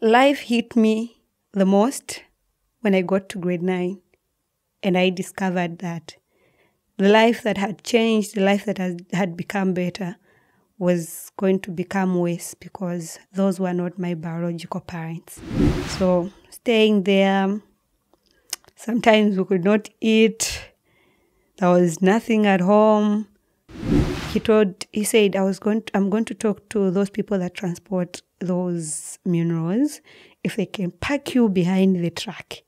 life hit me the most when I got to grade nine, and I discovered that the life that had changed, the life that has, had become better, was going to become worse because those were not my biological parents. So, staying there, sometimes we could not eat, there was nothing at home. He told, he said, I was going to, I'm going to talk to those people that transport those minerals if they can pack you behind the truck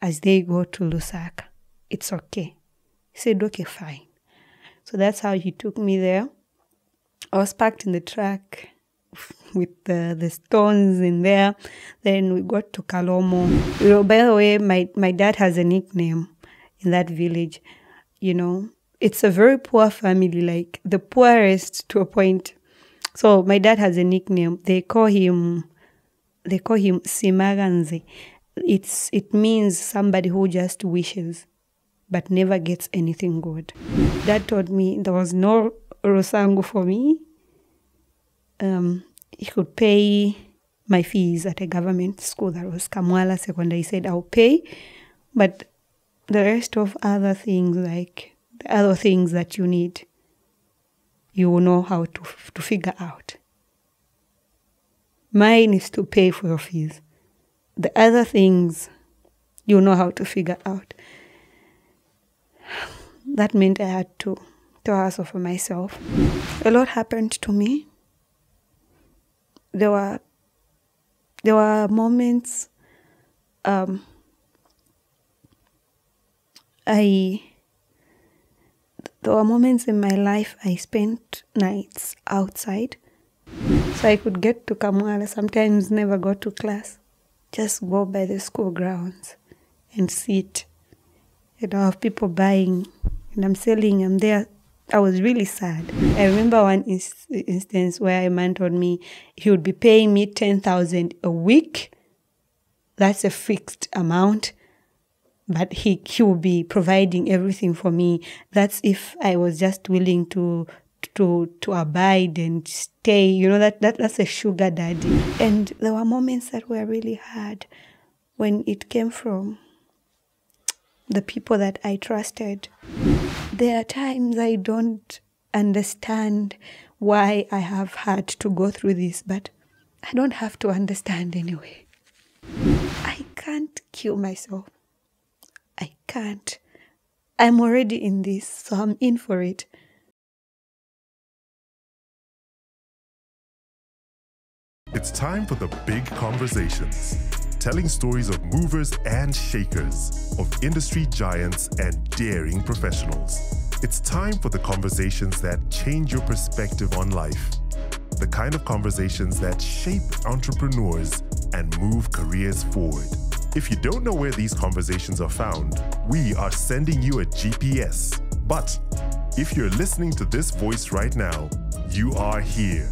as they go to Lusaka. It's okay. He said, okay, fine. So that's how he took me there. I was packed in the truck with the, the stones in there. Then we got to Kalomo. You know, by the way, my, my dad has a nickname in that village. You know, it's a very poor family, like the poorest to a point. So my dad has a nickname. They call him they call him Simaganze. It's it means somebody who just wishes but never gets anything good. Dad told me there was no Rusangu for me. Um, he could pay my fees at a government school that was Kamwala Secondary. He said I'll pay, but the rest of other things like the other things that you need, you will know how to to figure out. Mine is to pay for your fees. The other things you know how to figure out. That meant I had to to hustle for myself. A lot happened to me. There were there were moments um, I there were moments in my life I spent nights outside so I could get to Kamwala, sometimes never go to class, just go by the school grounds and sit. And I have people buying, and I'm selling, I'm there. I was really sad. I remember one is- instance where a man told me he would be paying me 10,000 a week. That's a fixed amount but he he will be providing everything for me. That's if I was just willing to to to abide and stay. You know that, that that's a sugar daddy. And there were moments that were really hard when it came from the people that I trusted. There are times I don't understand why I have had to go through this, but I don't have to understand anyway. I can't kill myself. I can't. I'm already in this, so I'm in for it. It's time for the big conversations, telling stories of movers and shakers, of industry giants and daring professionals. It's time for the conversations that change your perspective on life, the kind of conversations that shape entrepreneurs and move careers forward. If you don't know where these conversations are found, we are sending you a GPS. But if you're listening to this voice right now, you are here.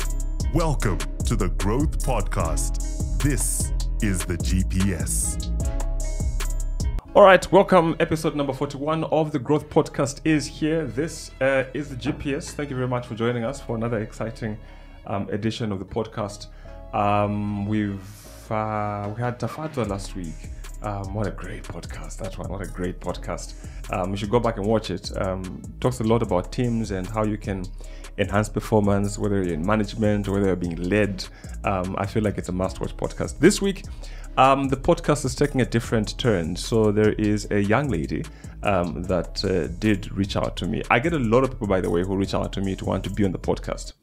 Welcome to the Growth Podcast. This is the GPS. All right, welcome. Episode number 41 of the Growth Podcast is here. This uh, is the GPS. Thank you very much for joining us for another exciting um, edition of the podcast. Um, we've uh, we had Tafadzwa last week. Um, what a great podcast! That one, what a great podcast. Um, you should go back and watch it. Um, talks a lot about teams and how you can enhance performance, whether you're in management, whether you're being led. Um, I feel like it's a must-watch podcast. This week, um, the podcast is taking a different turn. So there is a young lady um, that uh, did reach out to me. I get a lot of people, by the way, who reach out to me to want to be on the podcast.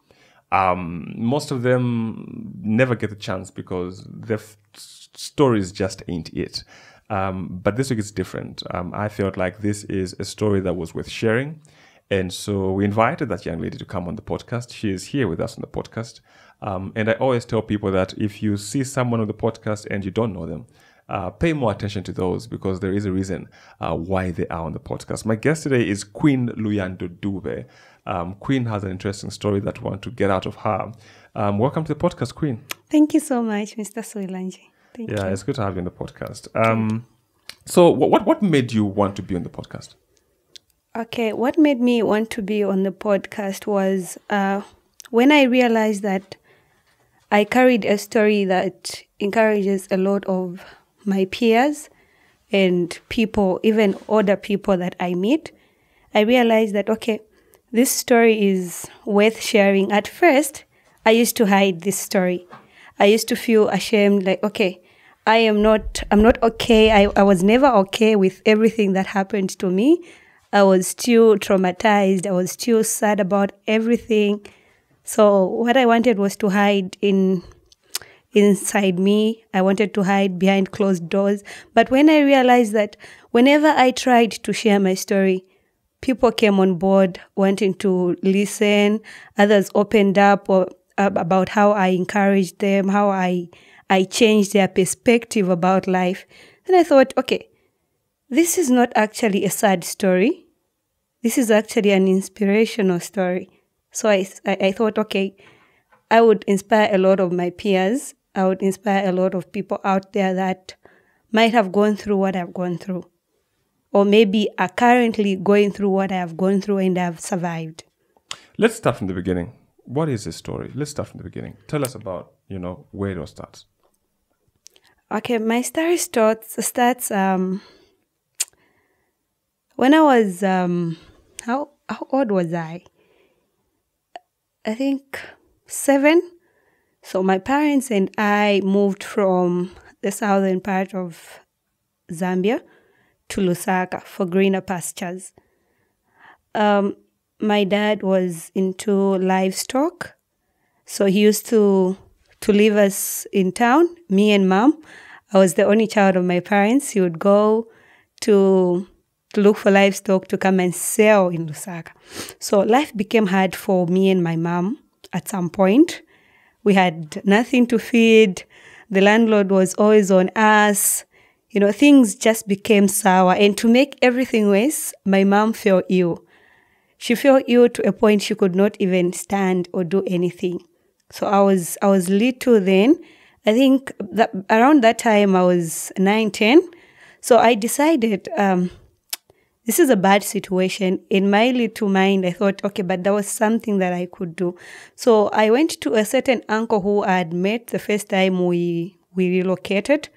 Um, most of them never get the chance because their f- stories just ain't it. Um, but this week it's different. Um, I felt like this is a story that was worth sharing. And so we invited that young lady to come on the podcast. She is here with us on the podcast. Um, and I always tell people that if you see someone on the podcast and you don't know them, uh, pay more attention to those because there is a reason uh, why they are on the podcast. My guest today is Queen Luyando Dube. Um, Queen has an interesting story that we want to get out of her. Um, welcome to the podcast, Queen. Thank you so much, Mr. Suwilanji. Thank Yeah, you. it's good to have you on the podcast. Um, so, what, what what made you want to be on the podcast? Okay, what made me want to be on the podcast was uh, when I realized that I carried a story that encourages a lot of my peers and people, even older people that I meet. I realized that, okay, this story is worth sharing. At first, I used to hide this story. I used to feel ashamed, like, okay, I am not, I'm not okay. I, I was never okay with everything that happened to me. I was still traumatized. I was still sad about everything. So what I wanted was to hide in inside me. I wanted to hide behind closed doors. But when I realized that whenever I tried to share my story, people came on board wanting to listen. Others opened up or, uh, about how I encouraged them, how I I changed their perspective about life. And I thought, okay, this is not actually a sad story. This is actually an inspirational story. So I, I, I thought, okay, I would inspire a lot of my peers. I would inspire a lot of people out there that might have gone through what I've gone through, or maybe are currently going through what I have gone through and I have survived. Let's start from the beginning. What is this story? Let's start from the beginning. Tell us about, you know, where it all starts. Okay, my story starts starts um when I was um how how old was I? I think seven. So my parents and I moved from the southern part of Zambia to Lusaka for greener pastures. Um, my dad was into livestock, so he used to to leave us in town, me and mom. I was the only child of my parents. He would go to to look for livestock to come and sell in Lusaka. So life became hard for me and my mom at some point. We had nothing to feed. The landlord was always on us. You know, things just became sour. And to make everything worse, my mom fell ill. She fell ill to a point she could not even stand or do anything. So I was I was little then. I think that around that time I was nine, ten. So I decided um, this is a bad situation. In my little mind, I thought, okay, but there was something that I could do. So I went to a certain uncle who I had met the first time we we relocated.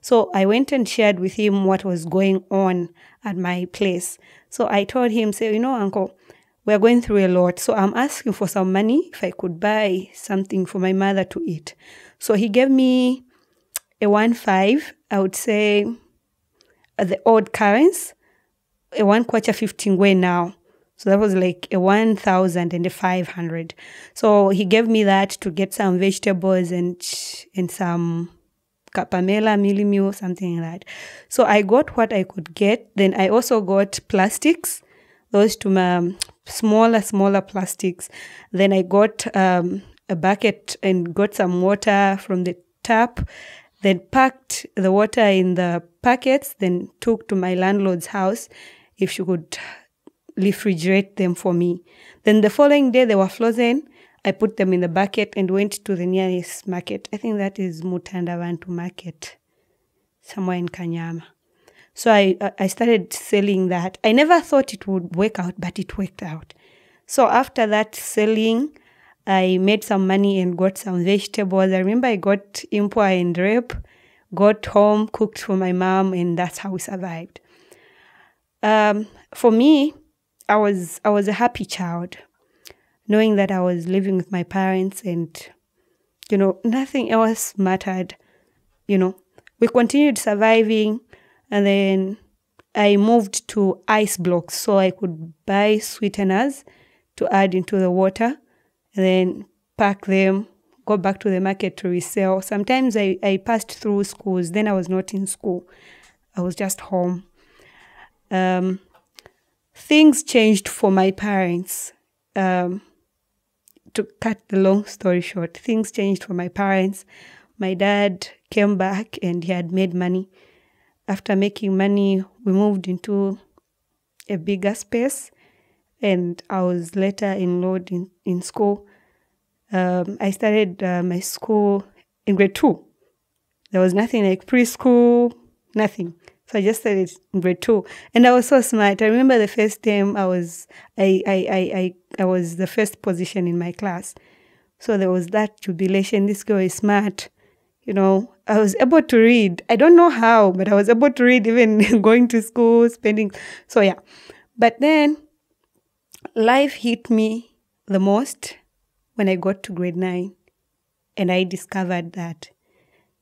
So I went and shared with him what was going on at my place. So I told him, say, you know, uncle, we're going through a lot. So I'm asking for some money if I could buy something for my mother to eat. So he gave me a one five, I would say uh, the odd currency, a one kwacha fifteen way now. So that was like a one thousand and a five hundred. So he gave me that to get some vegetables and and some capamela, meal, something like that. So I got what I could get. Then I also got plastics, those to my smaller, smaller plastics. Then I got um, a bucket and got some water from the tap. Then packed the water in the packets. Then took to my landlord's house if she could refrigerate them for me. Then the following day they were frozen. I put them in the bucket and went to the nearest market. I think that is Mutandavantu market, somewhere in Kanyama. So I I started selling that. I never thought it would work out, but it worked out. So after that selling, I made some money and got some vegetables. I remember I got impua and rape, got home, cooked for my mom, and that's how we survived. Um, for me, I was I was a happy child, knowing that I was living with my parents and you know nothing else mattered. You know, we continued surviving, and then I moved to ice blocks so I could buy sweeteners to add into the water, and then pack them, go back to the market to resell. Sometimes I, I passed through schools. Then I was not in school. I was just home. Um, things changed for my parents. Um, to cut the long story short, things changed for my parents. My dad came back and he had made money. After making money, we moved into a bigger space, and I was later enrolled in, in school. Um, I started uh, my school in grade two. There was nothing like preschool, nothing. So I just started in grade two, and I was so smart. I remember the first time I was, I, I, I, I, I was the first position in my class. So there was that jubilation. This girl is smart. You know, I was able to read. I don't know how, but I was able to read even going to school, spending. So yeah. But then life hit me the most when I got to grade nine and I discovered that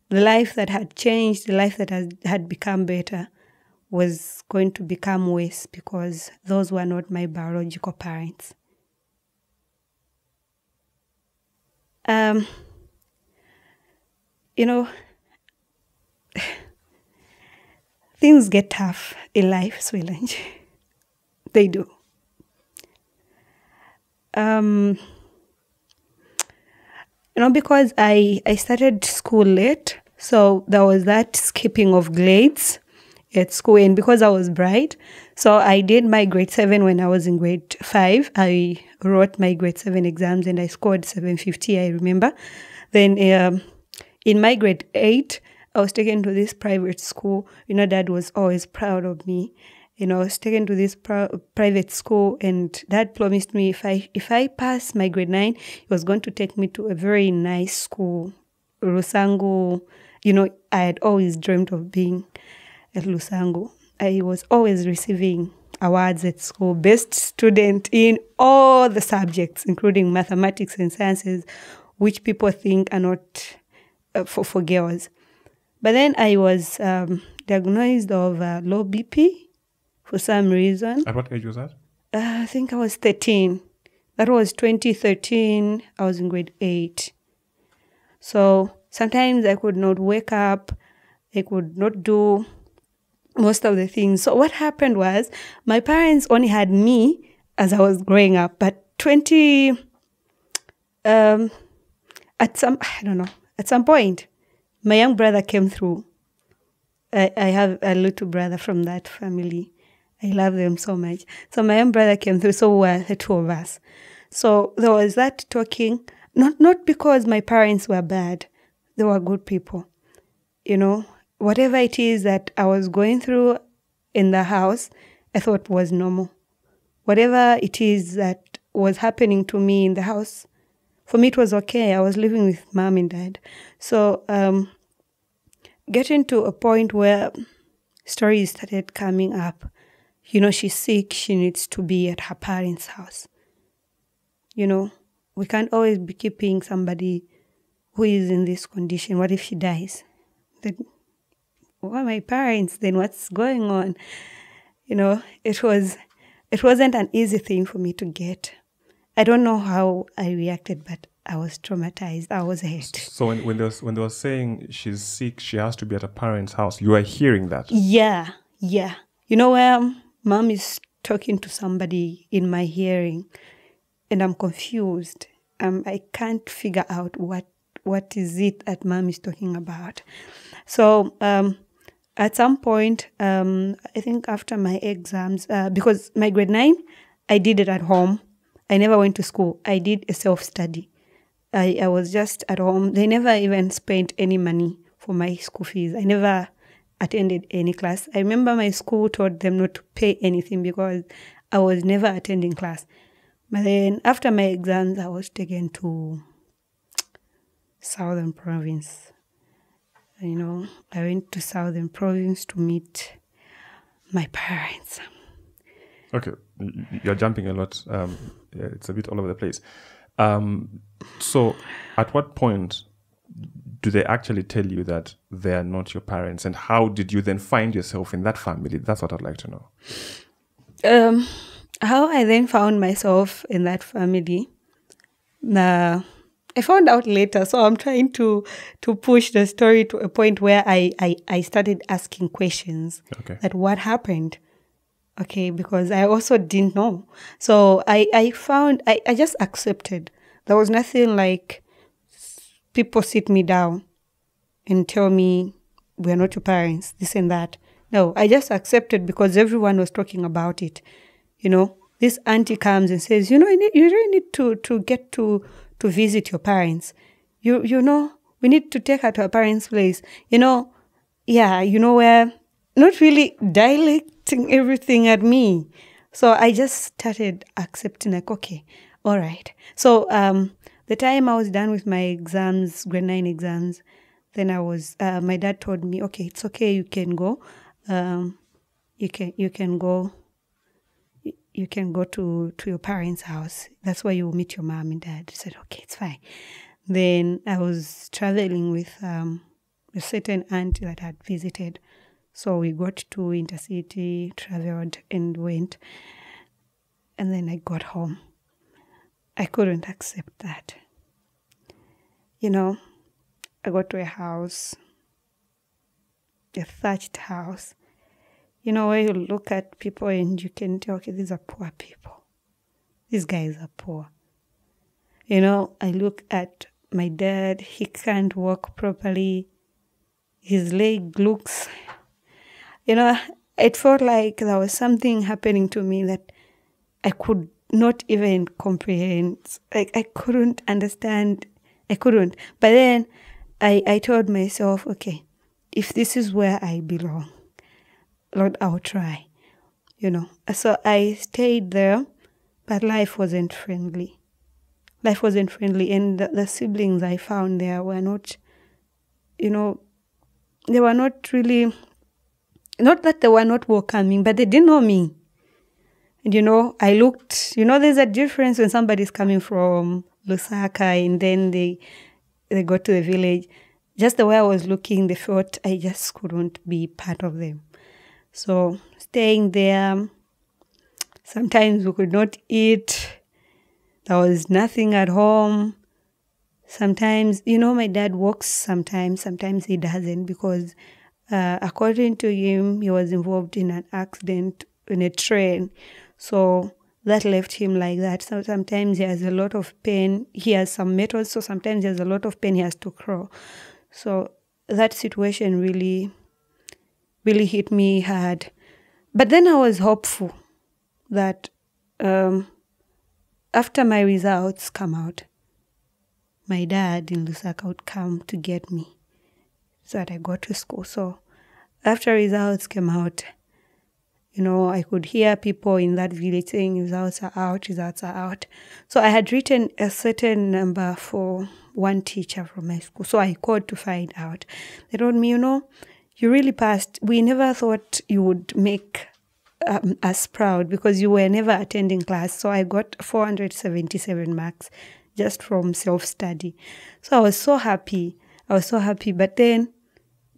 the life that had changed, the life that has, had become better, was going to become worse because those were not my biological parents. Um, you know, things get tough in life, Suwilanji. they do. Um, you know, because I, I started school late, so there was that skipping of grades at school. And because I was bright, so I did my grade seven when I was in grade five. I wrote my grade seven exams and I scored 750, I remember. Then um, in my grade eight, I was taken to this private school. You know, dad was always proud of me. You know, I was taken to this private school, and dad promised me if I if I pass my grade nine, he was going to take me to a very nice school, Lusango. You know, I had always dreamed of being at Lusango. I was always receiving awards at school, best student in all the subjects, including mathematics and sciences, which people think are not uh, for, for girls. But then I was um, diagnosed of uh, low BP for some reason. At what age was that? Uh, I think I was 13. That was 2013. I was in grade 8. So sometimes I could not wake up. I could not do most of the things. So what happened was my parents only had me as I was growing up, but 20, um, at some, I don't know, at some point, my young brother came through. I, I have a little brother from that family. I love them so much. So my young brother came through, so we were the two of us. So there was that talking, not not because my parents were bad, they were good people. You know, whatever it is that I was going through in the house, I thought was normal. Whatever it is that was happening to me in the house, for me it was okay. I was living with mom and dad. So um, getting to a point where stories started coming up. You know, she's sick, she needs to be at her parents' house. You know, we can't always be keeping somebody who is in this condition. What if she dies? Then who are my parents? Then what's going on? You know, it was it wasn't an easy thing for me to get. I don't know how I reacted, but I was traumatized. I was hurt. So when, when they was when they were saying she's sick, she has to be at her parents' house. You were hearing that? Yeah, yeah. You know where um, mom is talking to somebody in my hearing, and I'm confused. Um, I can't figure out what what is it that mom is talking about. So um, at some point, um, I think after my exams, uh, because my grade nine, I did it at home. I never went to school. I did a self study. I, I was just at home. They never even spent any money for my school fees. I never attended any class. I remember my school told them not to pay anything because I was never attending class. But then after my exams, I was taken to Southern Province you know, I went to Southern Province to meet my parents. Okay, you're jumping a lot. Um, yeah, it's a bit all over the place. Um, so, at what point do they actually tell you that they are not your parents, and how did you then find yourself in that family? That's what I'd like to know. Um, how I then found myself in that family. Uh, I found out later, so I'm trying to to push the story to a point where I I, I started asking questions. Okay. That what happened. Okay, because I also didn't know. So I, I found I, I just accepted. There was nothing like people sit me down and tell me we're not your parents, this and that. No, I just accepted because everyone was talking about it. You know, this auntie comes and says, you know, you, need, you really need to to get to to visit your parents. You you know, we need to take her to her parents' place. You know, yeah, you know where not really dialecting everything at me. So I just started accepting like, okay, all right. So um the time I was done with my exams, grade nine exams, then I was. Uh, my dad told me, "Okay, it's okay. You can go. Um, you can you can go. You can go to to your parents' house. That's where you will meet your mom and dad." I said, "Okay, it's fine." Then I was traveling with um, a certain aunt that I had visited. So we got to Intercity, traveled, and went. And then I got home. I couldn't accept that. You know, I got to a house, a thatched house. You know, where you look at people and you can tell, okay, these are poor people. These guys are poor. You know, I look at my dad, he can't walk properly. His leg looks, you know, it felt like there was something happening to me that I could not even comprehend. Like I couldn't understand. I couldn't. But then I, I told myself, okay, if this is where I belong, Lord, I'll try. You know. So I stayed there, but life wasn't friendly. Life wasn't friendly, and the, the siblings I found there were not, you know, they were not really, not that they were not welcoming, but they didn't know me. And you know, I looked, you know, there's a difference when somebody's coming from Lusaka and then they they go to the village. Just the way I was looking, they thought I just couldn't be part of them. So staying there, sometimes we could not eat. There was nothing at home. Sometimes, you know, my dad works sometimes, sometimes he doesn't because, uh, according to him, he was involved in an accident in a train. So that left him like that. So sometimes he has a lot of pain. He has some metals, so sometimes he has a lot of pain. He has to crawl. So that situation really, really hit me hard. But then I was hopeful that um, after my results come out, my dad in Lusaka would come to get me so that I go to school. So after results came out, you know, I could hear people in that village saying results are out, results are out. So I had written a certain number for one teacher from my school. So I called to find out. They told me, you know, you really passed. We never thought you would make um, us proud because you were never attending class. So I got 477 marks just from self study. So I was so happy. I was so happy. But then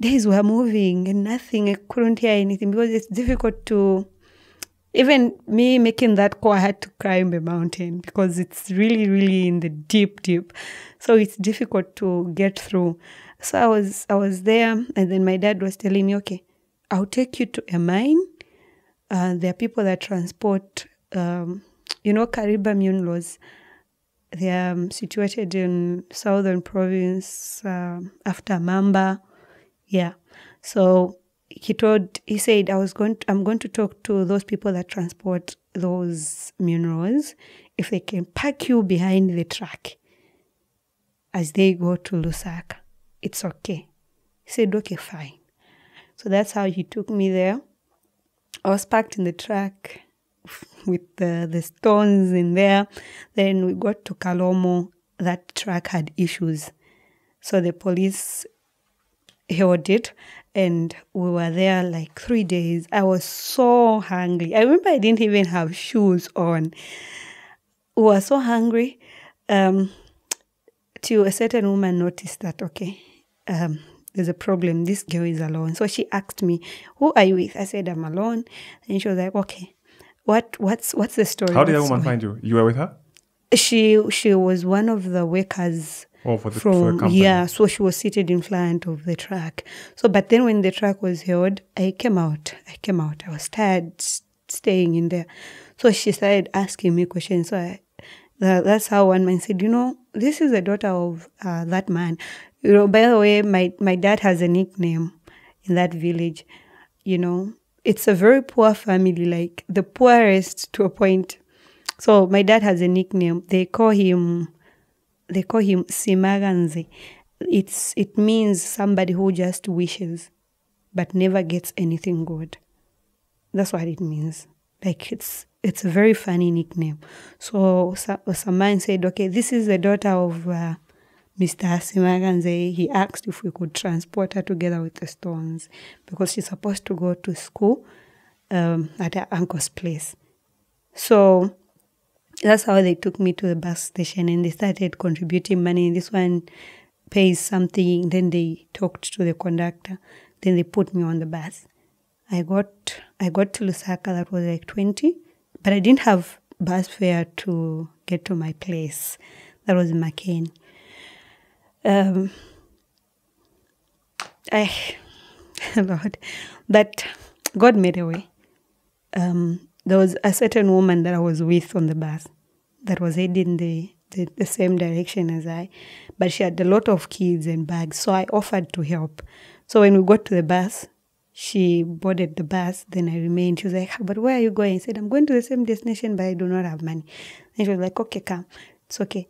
days were moving and nothing. I couldn't hear anything because it's difficult to. Even me making that call, I had to climb a mountain because it's really, really in the deep, deep. So it's difficult to get through. So I was, I was there, and then my dad was telling me, "Okay, I'll take you to a mine. Uh, there are people that transport, um, you know, Kariba Minerals. They are um, situated in southern province um after Maamba. Yeah. So he told he said I was going to, I'm going to talk to those people that transport those minerals if they can pack you behind the truck as they go to Lusaka. It's okay. He said, okay, fine. So that's how he took me there. I was parked in the truck with the, the stones in there. Then we got to Kalomo. That truck had issues. So the police held it and we were there like three days. I was so hungry. I remember I didn't even have shoes on. We were so hungry. Um, till a certain woman noticed that, okay, um, there's a problem. This girl is alone. So she asked me, Who are you with? I said, I'm alone. And she was like, Okay, what what's what's the story? How did that woman find you? You were with her? She she was one of the workers Oh, for the, for from company. yeah so she was seated in front of the truck so but then when the truck was held i came out i came out i was tired staying in there so she started asking me questions so I, tha- that's how one man said you know this is the daughter of uh, that man you know by the way my my dad has a nickname in that village you know it's a very poor family like the poorest to a point so my dad has a nickname they call him they call him simaganze. It's it means somebody who just wishes, but never gets anything good. That's what it means. Like it's it's a very funny nickname. So, so some man said, okay, this is the daughter of uh, Mr. Simaganze. He asked if we could transport her together with the stones because she's supposed to go to school um, at her uncle's place. So that's how they took me to the bus station and they started contributing money. This one pays something, then they talked to the conductor, then they put me on the bus. I got I got to Lusaka, that was like 20 but I didn't have bus fare to get to my place. That was in Makeni. Um, I, Lord, that God made a way. Um, there was a certain woman that I was with on the bus that was heading the, the, the same direction as I, but she had a lot of kids and bags, so I offered to help. So when we got to the bus, she boarded the bus. Then I remained. She was like, But where are you going? I said, I'm going to the same destination, but I do not have money. And she was like, Okay, come. It's okay.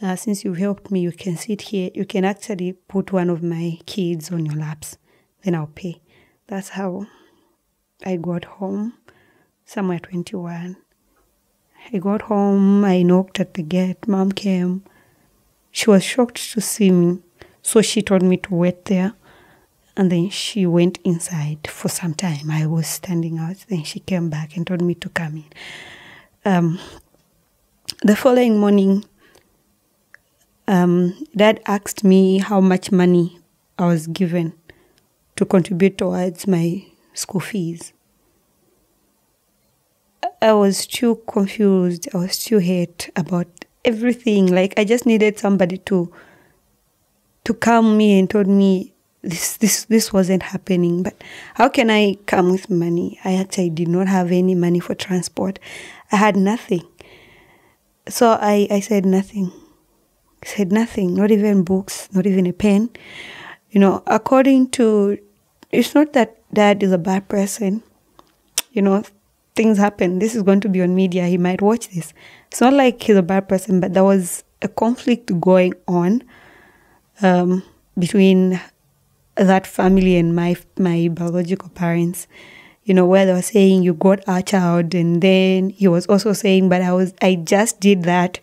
Uh, since you've helped me, you can sit here. You can actually put one of my kids on your laps. Then I'll pay. That's how I got home, somewhere 21. I got home. I knocked at the gate. Mom came. She was shocked to see me. So she told me to wait there and then she went inside for some time. I was standing out. Then she came back and told me to come in. Um, the following morning, um, dad asked me how much money I was given to contribute towards my school fees. I was too confused. I was too hurt about everything. Like I just needed somebody to to calm me and told me this this this wasn't happening but how can i come with money i actually did not have any money for transport i had nothing so i i said nothing Said nothing not even books not even a pen. You know according to it's not that dad is a bad person. You know things happen. This is going to be on media. He might watch this. It's not like he's a bad person but there was a conflict going on um, between that family and my my biological parents you know where they were saying you got our child and then he was also saying but i was i just did that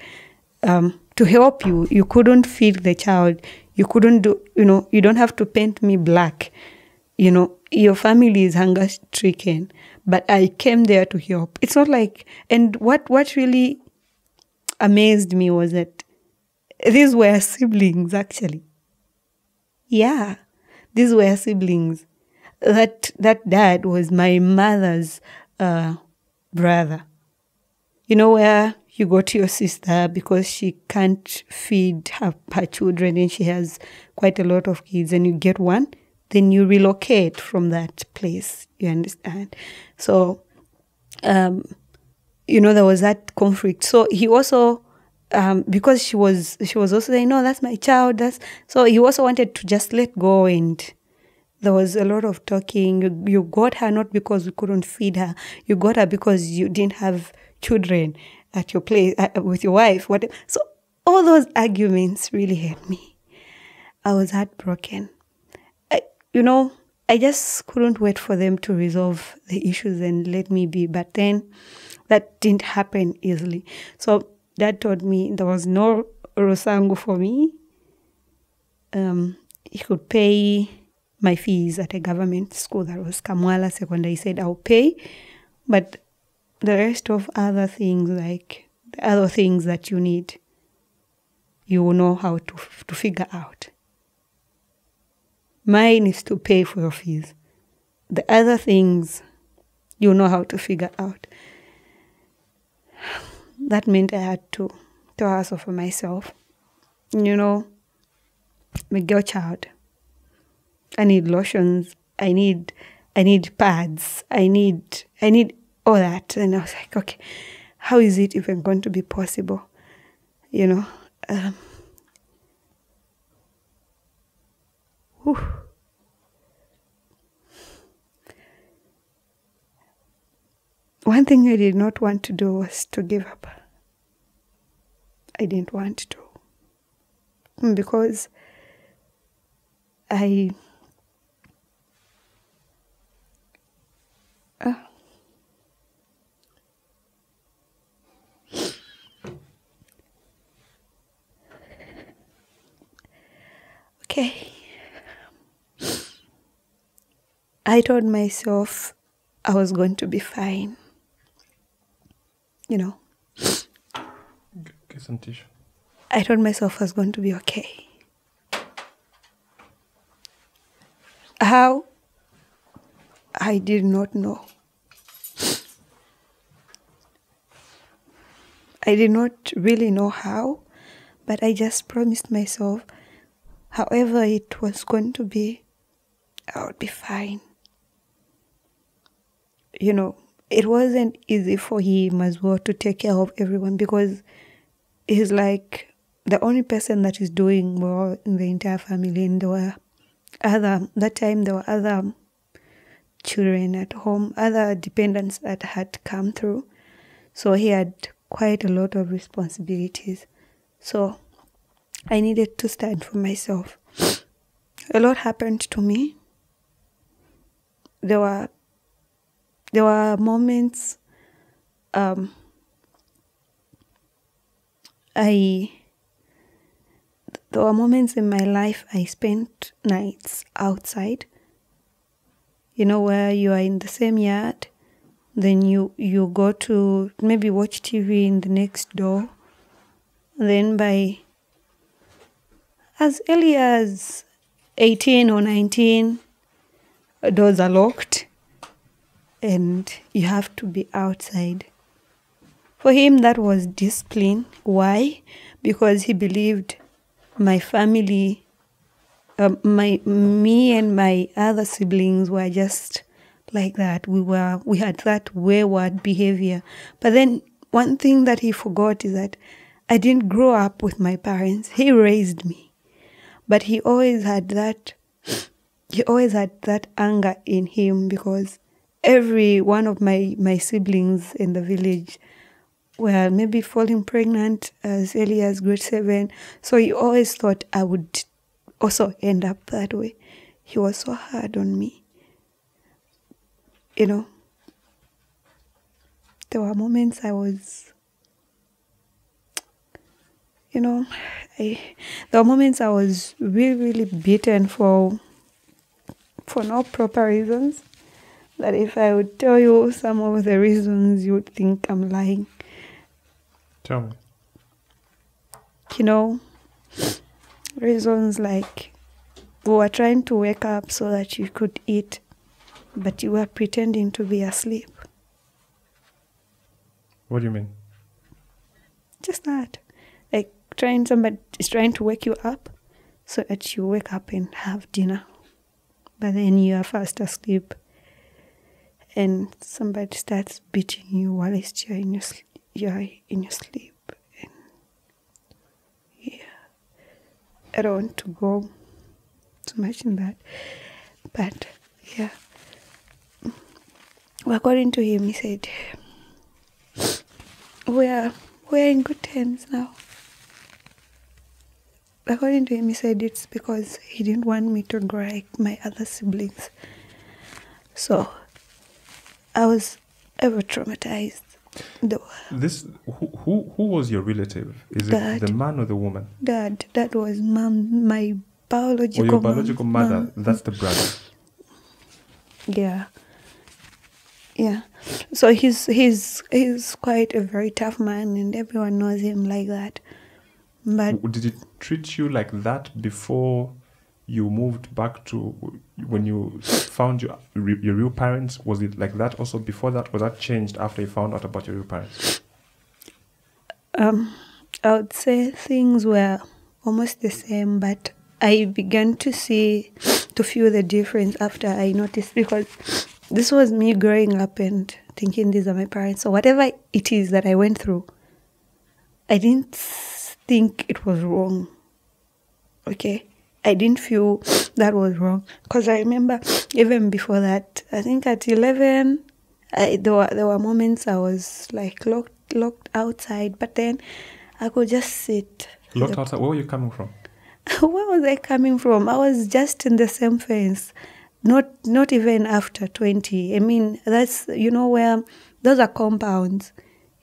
um, to help you you couldn't feed the child you couldn't do you know you don't have to paint me black you know your family is hunger stricken but i came there to help it's not like and what what really amazed me was that these were siblings actually yeah these were siblings. That that dad was my mother's uh, brother. You know where you go to your sister because she can't feed her, her children and she has quite a lot of kids and you get one, then you relocate from that place. You understand? So, um, you know, there was that conflict. So he also, um, because she was, she was also saying, no, that's my child. That's so he also wanted to just let go and there was a lot of talking. You, you got her not because we couldn't feed her. You got her because you didn't have children at your place uh, with your wife. What? So all those arguments really hurt me. I was heartbroken. I, you know, I just couldn't wait for them to resolve the issues and let me be. But then that didn't happen easily. So dad told me there was no Rusangu for me. Um, he could pay my fees at a government school that was Kamwala Secondary. He said, I'll pay, but the rest of other things, like the other things that you need, you will know how to, to figure out. Mine is to pay for your fees. The other things, you know how to figure out. That meant I had to, to hustle for myself. You know, a girl child. I need lotions. I need I need pads. I need I need all that. And I was like, okay, how is it even going to be possible? You know. Um, One thing I did not want to do was to give up. I didn't want to. Because I okay. I told myself I was going to be fine. You know. Get some tissue. I told myself I was going to be okay. How? I did not know. I did not really know how, but I just promised myself however it was going to be, I would be fine. You know, it wasn't easy for him as well to take care of everyone because he's like the only person that is doing well in the entire family. And there were other that time there were other children at home other dependents that had come through. So he had quite a lot of responsibilities. So i needed to stand for myself a lot happened to me there were there were moments um, I there were moments in my life I spent nights outside. You know where you are in the same yard, then you you go to maybe watch TV in the next door. Then by as early as 18 or 19 doors are locked and you have to be outside. For him, that was discipline. Why? Because he believed my family, um, my me and my other siblings were just like that. We were we had that wayward behavior. But then one thing that he forgot is that I didn't grow up with my parents. He raised me, but he always had that. He always had that anger in him because every one of my my siblings in the village were maybe falling pregnant as early as grade seven. So he always thought I would also end up that way. He was so hard on me. You know, there were moments I was, you know, I, there were moments I was really, really beaten for, for no proper reasons. That if I would tell you some of the reasons, you would think I'm lying Tell me. you know, reasons like we were trying to wake up so that you could eat, but you were pretending to be asleep. What do you mean? Just that. Trying somebody is trying to wake you up so that you wake up and have dinner. But then you are fast asleep and somebody starts beating you while you're in your, you're in your sleep. And yeah. I don't want to go too much in that. But yeah. According to him, he said, we are, we are in good terms now. According to him, he said it's because he didn't want me to grow like my other siblings. So I was ever traumatized. The This who who, who was your relative? Is Dad. it the man or the woman? dad, that was mom, my biological Or your mom- biological mother? mom. That's the brother. Yeah. Yeah. So he's he's he's quite a very tough man and everyone knows him like that. But Did it treat you like that before you moved back to when you found your your real parents? Was it like that also before that? Was that changed after you found out about your real parents? um I would say things were almost the same but I began to see to feel the difference after I noticed because this was me growing up and thinking these are my parents. So whatever it is that I went through, I didn't think it was wrong. Okay. I didn't feel that was wrong because I remember even before that, I think at 11, I, there, were, there were moments I was like locked, locked outside, but then I could just sit. Locked outside. Where were you coming from? Where was I coming from? I was just in the same fence. Not not even after twenty. I mean, that's you know where those are compounds.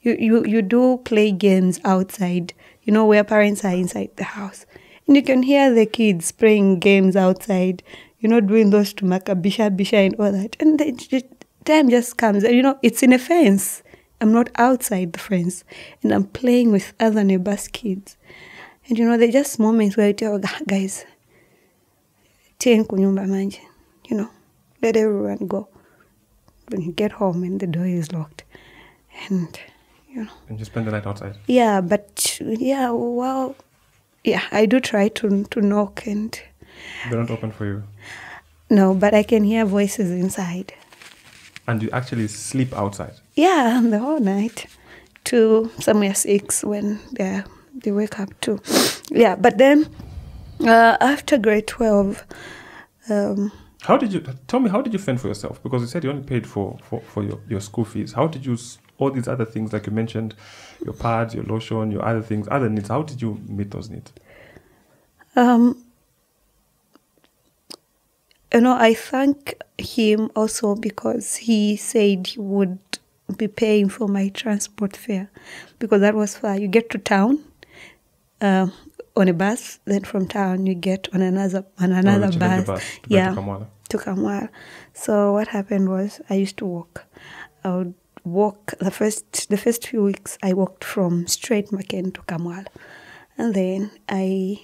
You you you do play games outside. You know where parents are inside the house, and you can hear the kids playing games outside. you know, doing those to makabisha bisha bisha and all that. And the, the time just comes, And you know, it's in a fence. I'm not outside the fence, and I'm playing with other neighbors' kids. And you know, they're just moments where you tell guys, ten kunyumba manje, you know, let everyone go. When you get home and the door is locked, and you know, And you spend the night outside. yeah, but yeah, well, yeah, I do try to to knock and They don't open for you. no, but I can hear voices inside. And you actually sleep outside. Yeah, the whole night to somewhere six when they they wake up too. Yeah, but then uh, after grade twelve, um, How did you tell me? How did you fend for yourself? Because you said you only paid for for, for your, your school fees. How did you all these other things like you mentioned, your pads, your lotion, your other things, other needs? How did you meet those needs? um, you know, I thank him also because he said he would be paying for my transport fare because that was far. You get to town uh, on a bus, then from town you get on another on oh, another Oh, took the bus. bus to yeah, to Kamwala. So what happened was I used to walk. I would walk the first the first few weeks. I walked from straight Makeni to Kamwala, and then I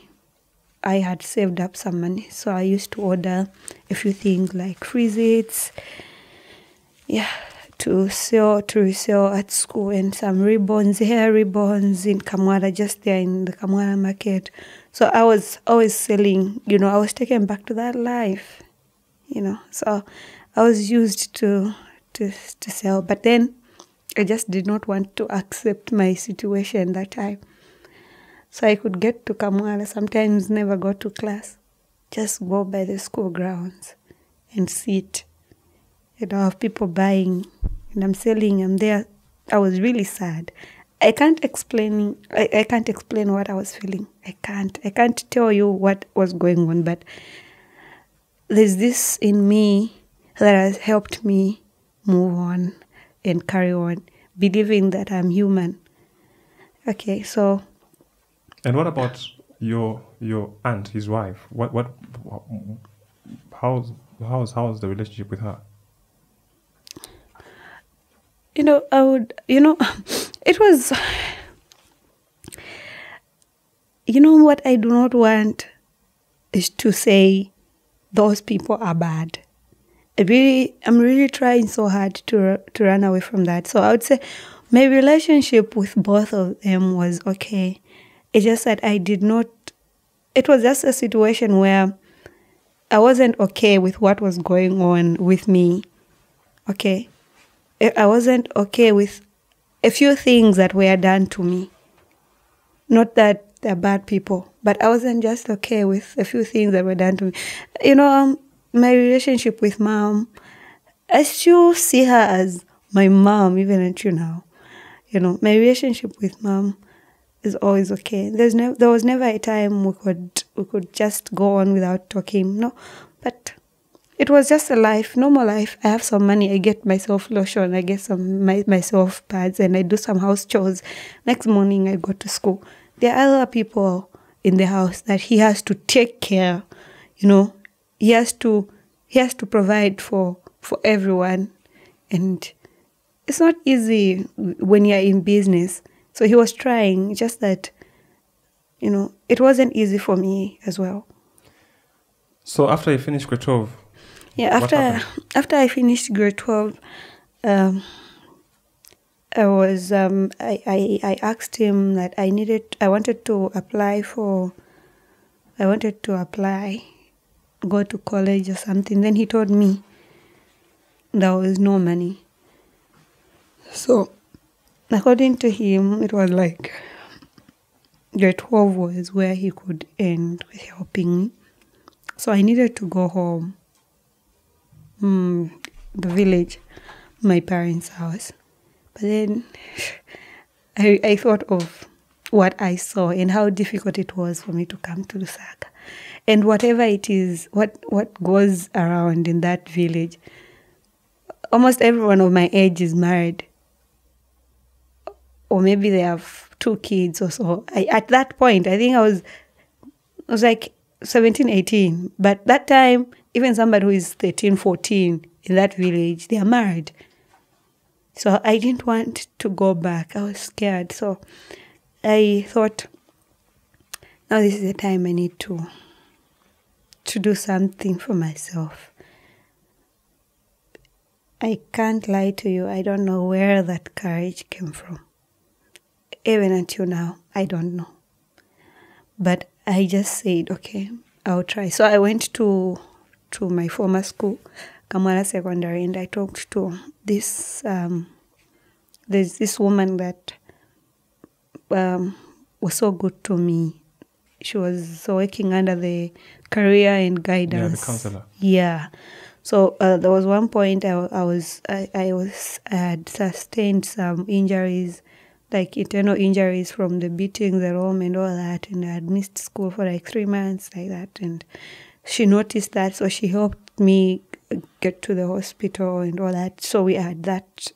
I had saved up some money, so I used to order a few things like freezits, yeah, to sell to resell at school, and some ribbons, hair ribbons in Kamwala, just there in the Kamwala market. So I was always selling. You know, I was taken back to that life. You know, so I was used to to to sell, but then I just did not want to accept my situation that time. So I could get to Kamwala, sometimes never go to class, just go by the school grounds and sit. You know, have people buying and I'm selling, I'm there. I was really sad. I can't explain I, I can't explain what I was feeling. I can't. I can't tell you what was going on, but there's this in me that has helped me move on and carry on, believing that I'm human. Okay, so And what about your your aunt, his wife? What what how's how's how's the relationship with her? You know, I would, you know, it was, you know, what I do not want is to say those people are bad. I really, I'm really trying so hard to to run away from that. So I would say my relationship with both of them was okay. It's just that I did not. It was just a situation where I wasn't okay with what was going on with me. Okay, I wasn't okay with a few things that were done to me. Not that they're bad people, but I wasn't just okay with a few things that were done to me. You know, um, my relationship with mom, I still see her as my mom, even until now. You know, my relationship with mom is always okay. There's no, there was never a time we could we could just go on without talking. No, but it was just a life, normal life. I have some money, I get myself lotion, I get some my, myself pads, and I do some house chores. Next morning, I go to school. There are other people in the house that he has to take care. You know, he has to he has to provide for for everyone, and it's not easy when you're in business. So he was trying, just that, you know, it wasn't easy for me as well. So after you finished grade twelve, Yeah, after after I finished grade twelve, um, I was um, I, I I asked him that I needed I wanted to apply for I wanted to apply, go to college or something. Then he told me there was no money. So, according to him, it was like grade twelve was where he could end with helping me. So I needed to go home mm, the village, my parents' house. But then I, I thought of what I saw and how difficult it was for me to come to Lusaka. And whatever it is, what, what goes around in that village, almost everyone of my age is married. Or maybe they have two kids or so. I, at that point, I think I was, I was like 17, 18. But that time, even somebody who is 13, 14 in that village, they are married. So I didn't want to go back. I was scared. So I thought, now this is the time I need to to do something for myself. I can't lie to you. I don't know where that courage came from. Even until now, I don't know. But I just said, okay, I'll try. So I went to to my former school, Kamwala Secondary, and I talked to this. Um, there's this woman that um, was so good to me. She was working under the career and guidance. Yeah, the counselor. Yeah. So uh, there was one point I, I was I, I was I had sustained some injuries, like internal injuries from the beating, the roam, and all that, and I had missed school for like three months, like that. And she noticed that, so she helped me get to the hospital and all that. So we had that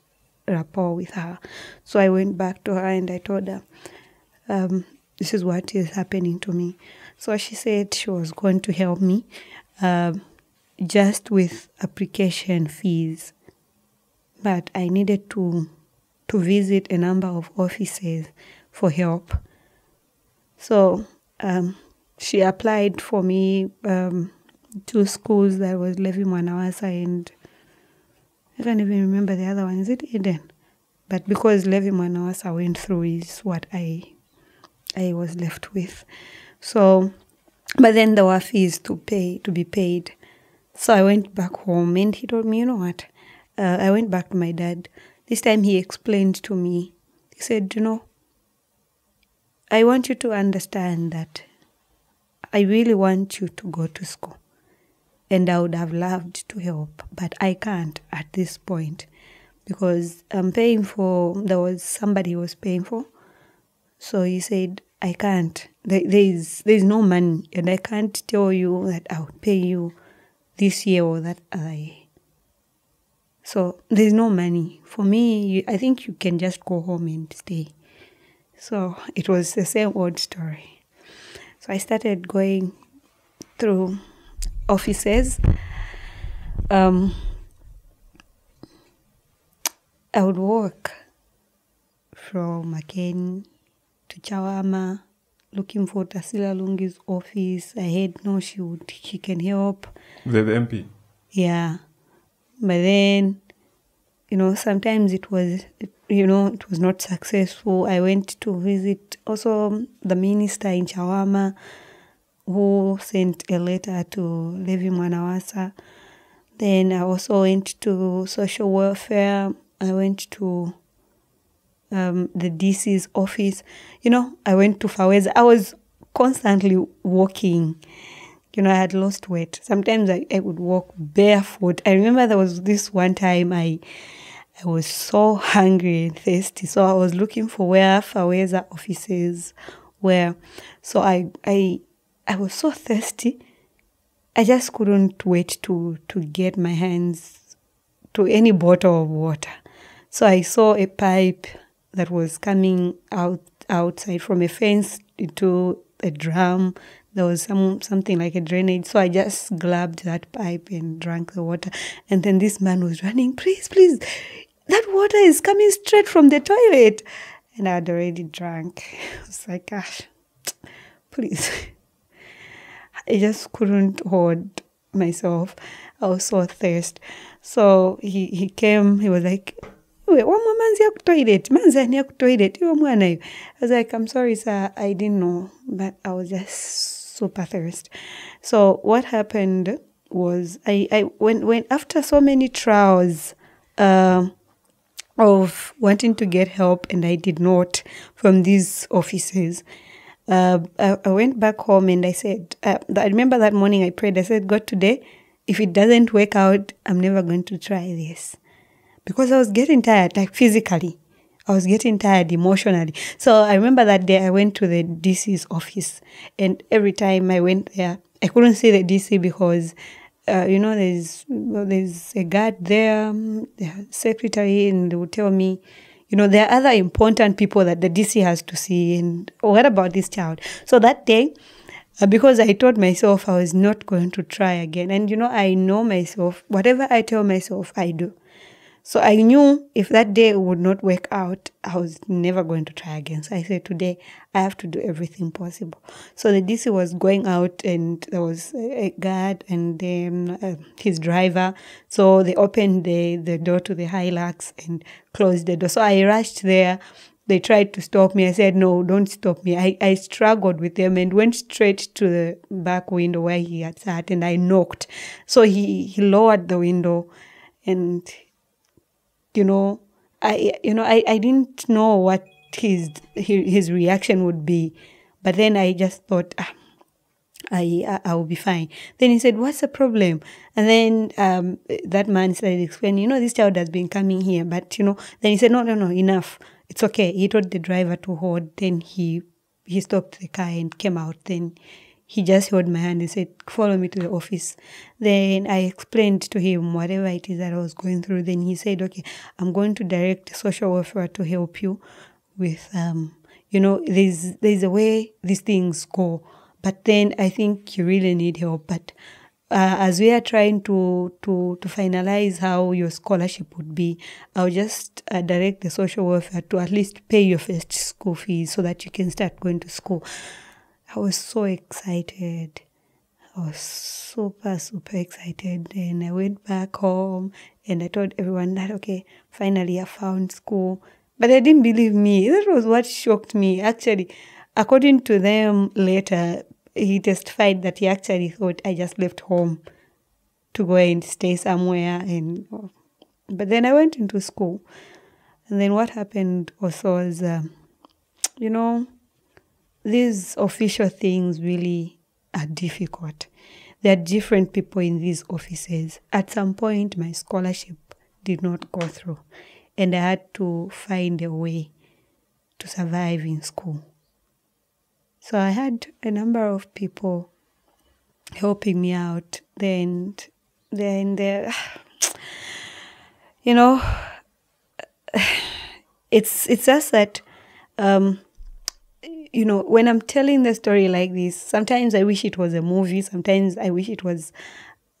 rapport with her. So I went back to her and I told her, um, "This is what is happening to me." So she said she was going to help me. Um, just with application fees. But I needed to to visit a number of offices for help. So um, she applied for me um, two schools that was Levi Mwanawasa and I can't even remember the other one. Is it Eden? But because Levi Mwanawasa went through is what I I was left with. So but then there were fees to pay to be paid. So I went back home and he told me, you know what? Uh, I went back to my dad. This time he explained to me, he said, you know, I want you to understand that I really want you to go to school. And I would have loved to help, but I can't at this point because I'm paying for, there was somebody was paying for. So he said, I can't. There, there is there is no money, and I can't tell you that I'll pay you this year or that other year. So there's no money. For me, you, I think you can just go home and stay. So it was the same old story. So I started going through offices. Um, I would walk from Makeni to Chawama looking for Tasila Lungu's office. I had no, she would, she can help. The, the MP. Yeah. But then, you know, sometimes it was, you know, it was not successful. I went to visit also the minister in Chawama who sent a letter to Levi Mwanawasa. Then I also went to social welfare. I went to um, the DC's office. You know, I went to Faweza. I was constantly walking. You know, I had lost weight. Sometimes I, I would walk barefoot. I remember there was this one time I I was so hungry and thirsty. So I was looking for where Faweza offices were. So I I I was so thirsty. I just couldn't wait to to get my hands to any bottle of water. So I saw a pipe that was coming out outside from a fence into a drum. There was some something like a drainage. So I just grabbed that pipe and drank the water. And then this man was running, please, please, that water is coming straight from the toilet. And I had already drank. I was like, gosh, please. I just couldn't hold myself. I was so thirsty. So he, he came, he was like, "Wewe, wamwa manzi ya kutoilet manzi ani ya kutoilet iwe mwana hiyo i was like i'm sorry sir i didn't know but i was just super thirsty so what happened was i, I when, when after so many trials um, of wanting to get help and i did not from these offices uh, I, I went back home and i said uh, i remember that morning i prayed. I said god today if it doesn't work out i'm never going to try this. Because I was getting tired, like physically. I was getting tired emotionally. So I remember that day I went to the DC's office, and every time I went there, I couldn't see the DC because, uh, you know, there's well, there's a guard there, um, the secretary, and they would tell me, you know, there are other important people that the DC has to see, and what about this child? So that day, Uh, because I told myself I was not going to try again. And you know, I know myself, whatever I tell myself, I do. So I knew if that day would not work out, I was never going to try again. So I said, today I have to do everything possible. So the DC was going out, and there was a guard and then uh, his driver. So they opened the, the door to the Hilux and closed the door. So I rushed there. They tried to stop me. I said, no, don't stop me. I, I struggled with them and went straight to the back window where he had sat and I knocked. So he, he lowered the window and you know, I you know I, I didn't know what his his reaction would be, but then I just thought. Ah, I, I will be fine. Then he said, "What's the problem?" And then um, that man started explaining. You know, this child has been coming here, but you know. Then he said, "No, no, no, enough. It's okay." He told the driver to hold. Then he he stopped the car and came out. Then he just held my hand and said, Follow me to the office. Then I explained to him whatever it is that I was going through. Then he said, Okay, I'm going to direct social welfare to help you with, um, you know, there's, there's a way these things go. But then I think you really need help. But uh, as we are trying to, to, to finalize how your scholarship would be, I'll just uh, direct the social welfare to at least pay your first school fees so that you can start going to school. I was so excited. I was super, super excited. And I went back home and I told everyone that, okay, finally I found school. But they didn't believe me. That was what shocked me. Actually, according to them later, he testified that he actually thought I just left home to go and stay somewhere. And But then I went into school. And then what happened also was, um, you know, these official things really are difficult. There are different people in these offices. At some point, my scholarship did not go through, and I had to find a way to survive in school. So I had a number of people helping me out. Then, then there, you know, it's it's just that. Um, you know, when I'm telling the story like this, sometimes I wish it was a movie, sometimes I wish it was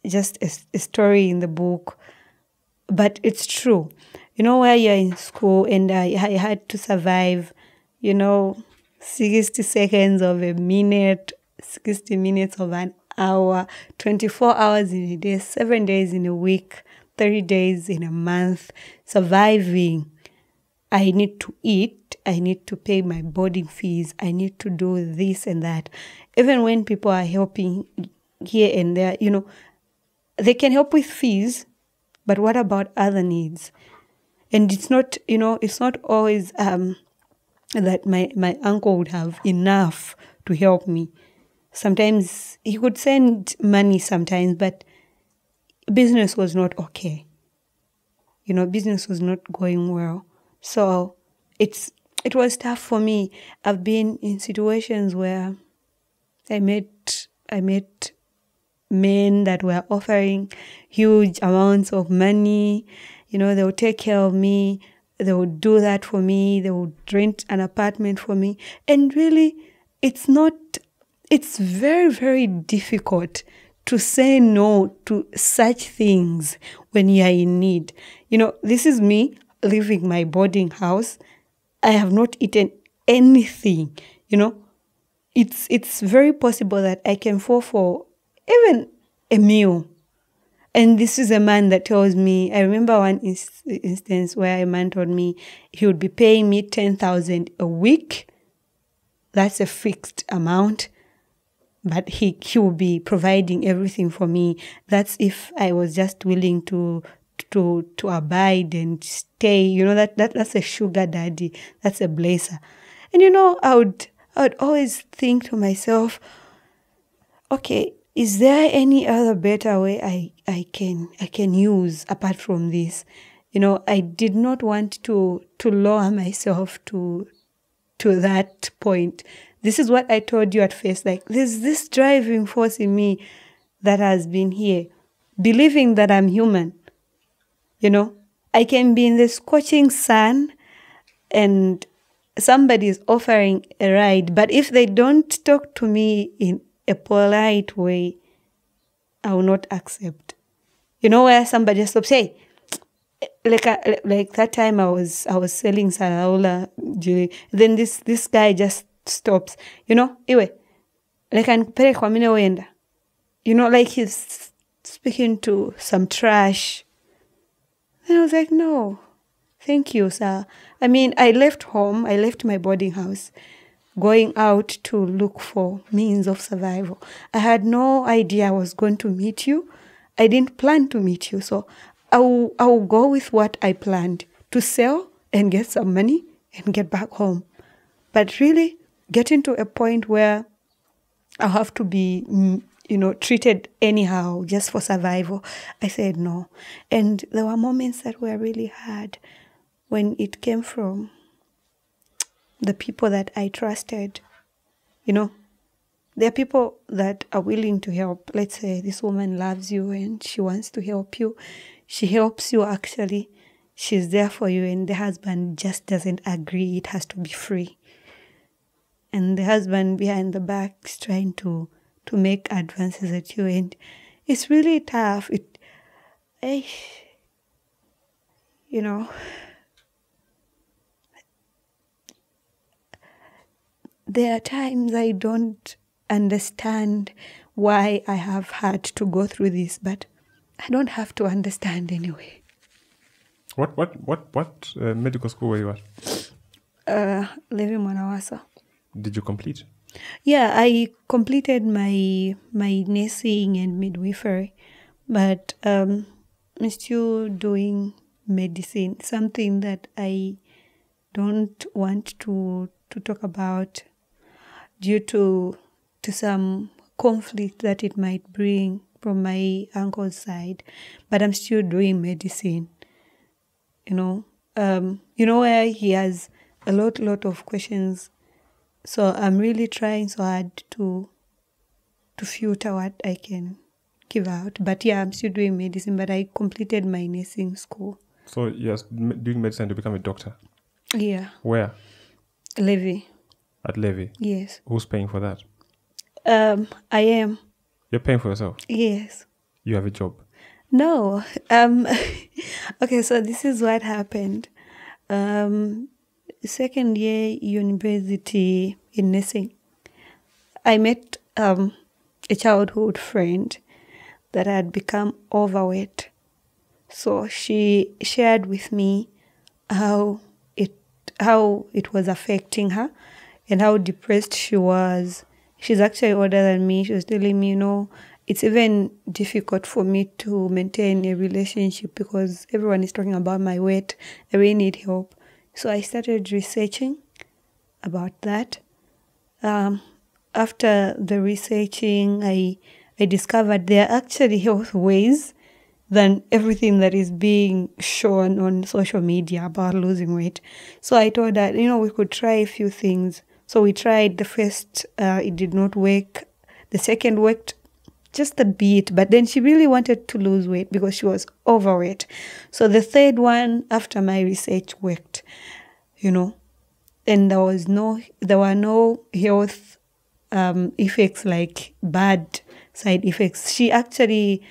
just a, a story in the book. But it's true. You know, where you're in school and I, I had to survive, you know, 60 seconds of a minute, 60 minutes of an hour, 24 hours in a day, seven days in a week, 30 days in a month, surviving. I need to eat I need to pay my boarding fees. I need to do this and that. Even when people are helping here and there, you know, they can help with fees, but what about other needs? And it's not, you know, it's not always um, that my, my uncle would have enough to help me. Sometimes he could send money sometimes, but business was not okay. You know, business was not going well. So it's it was tough for me. I've been in situations where I met I met men that were offering huge amounts of money. You know, they would take care of me. They would do that for me. They would rent an apartment for me. And really, it's not, it's very, very difficult to say no to such things when you are in need. You know, this is me leaving my boarding house I have not eaten anything, you know, it's it's very possible that I can fall for even a meal. And this is a man that tells me, I remember one is, instance where a man told me he would be paying me 10,000 a week. That's a fixed amount. But he, he will be providing everything for me. That's if I was just willing to to to abide and stay. You know that, that that's a sugar daddy. That's a blazer. And you know, I would I would always think to myself, okay, is there any other better way I, I can I can use apart from this? You know, I did not want to to lower myself to to that point. This is what I told you at first. Like there's this driving force in me that has been here, believing that I'm human you know, I can be in the scorching sun and somebody is offering a ride, but if they don't talk to me in a polite way, I will not accept. You know where somebody just stops, hey, like uh, like that time I was I was selling Salaula jewelry. Then this this guy just stops. You know, anyway, like mimi wenda. You know, like he's speaking to some trash. And I was like, no, thank you, sir. I mean, I left home, I left my boarding house, going out to look for means of survival. I had no idea I was going to meet you. I didn't plan to meet you. So I will, I will go with what I planned to sell and get some money and get back home. But really, getting to a point where I have to be, mm, you know, treated anyhow just for survival, I said no. And there were moments that were really hard when it came from the people that I trusted. You know, there are people that are willing to help. Let's say this woman loves you and she wants to help you. She helps you actually. She's there for you, and the husband just doesn't agree. It has to be free. And the husband behind the back is trying to to make advances at you, and it's really tough. It, eh, you know. There are times I don't understand why I have had to go through this, but I don't have to understand anyway. What what what what uh, medical school were you at? Uh, Levi Mwanawasa. Did you complete? Yeah, I completed my my nursing and midwifery, but um, I'm still doing medicine. Something that I don't want to to talk about due to to some conflict that it might bring from my uncle's side. But I'm still doing medicine. You know, um, you know where he has a lot lot of questions so I'm really trying so hard to to filter what I can give out. But yeah, I'm still doing medicine, but I completed my nursing school. So yes, m- doing medicine to become a doctor. Yeah, Where? Levi. At Levi. Yes. Who's paying for that? Um, I am. You're paying for yourself. Yes. You have a job. No. Um. okay, so this is what happened. Um, second year university in nursing, I met um, a childhood friend that had become overweight. So she shared with me how it how it was affecting her and how depressed she was. She's actually older than me. She was telling me, you know, it's even difficult for me to maintain a relationship because everyone is talking about my weight. I really need help. So I started researching about that. Um, after the researching, I I discovered there are actually health ways than everything that is being shown on social media about losing weight. So I thought that you know we could try a few things. So we tried the first, uh, it did not work. The second worked just a bit, but then she really wanted to lose weight because she was overweight. So the third one, after my research, worked, you know, and there was no, there were no health um, effects like bad side effects. She actually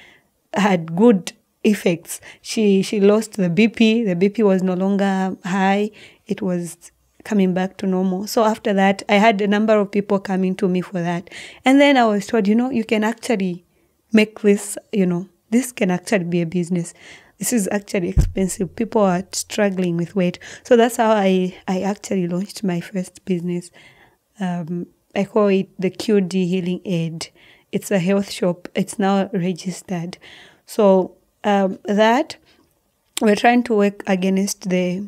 had good effects. She she lost the BP. The BP was no longer high. It was coming back to normal. So after that, I had a number of people coming to me for that. And then I was told, you know, you can actually make this, you know, this can actually be a business. This is actually expensive. People are struggling with weight. So that's how I, I actually launched my first business. Um, I call it the QD Healing Aid. It's a health shop. It's now registered. So um, that we're trying to work against the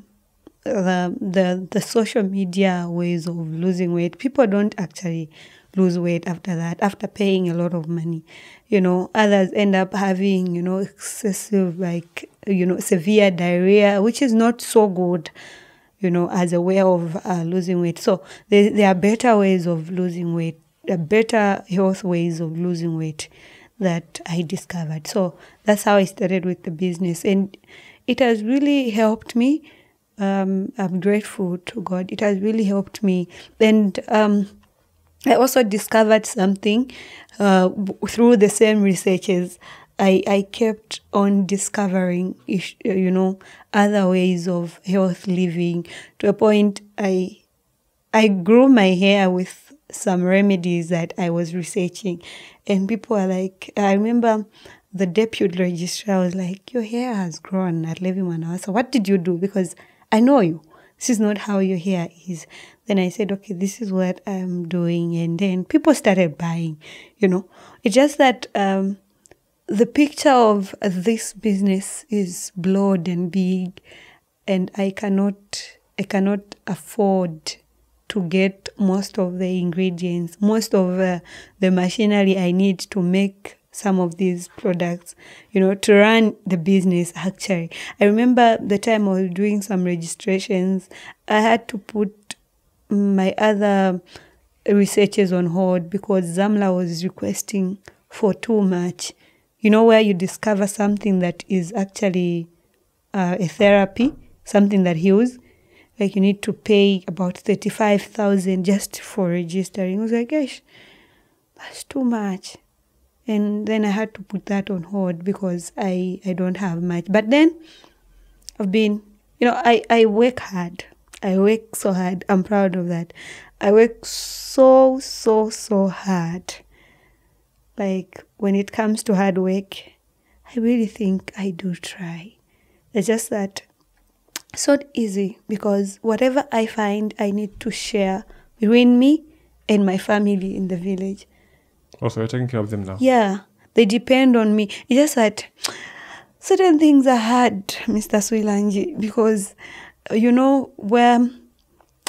the the the social media ways of losing weight. People don't actually lose weight after that, after paying a lot of money. You know, others end up having, you know, excessive like you know, severe diarrhea, which is not so good, you know, as a way of uh, losing weight. So there, there are better ways of losing weight, there better health ways of losing weight that I discovered. So that's how I started with the business. And it has really helped me. Um, I'm grateful to God. It has really helped me. And um, I also discovered something uh, through the same researches. I, I kept on discovering, you know, other ways of health living to a point I I grew my hair with some remedies that I was researching, and people are like, I remember the deputy registrar was like, Your hair has grown at Levi Mwanawasa. What did you do? Because I know you. This is not how your hair is. Then I said, Okay, this is what I'm doing. And then people started buying, you know. It's just that um, the picture of this business is broad and big, and I cannot, I cannot afford to get most of the ingredients, most of uh, the machinery I need to make some of these products, you know, to run the business actually. I remember the time I was doing some registrations, I had to put my other researches on hold because ZAMRA was requesting for too much. You know, where you discover something that is actually uh, a therapy, something that heals, like you need to pay about 35,000 just for registering. I was like, gosh, that's too much. And then I had to put that on hold because I, I don't have much. But then I've been, you know, I, I work hard. I work so hard. I'm proud of that. I work so, so, so hard. Like when it comes to hard work, I really think I do try. It's just that it's not easy because whatever I find, I need to share between me and my family in the village. Also, you're taking care of them now? Yeah, they depend on me. It's just that certain things are hard, Mr. Suwilanji, because, you know, where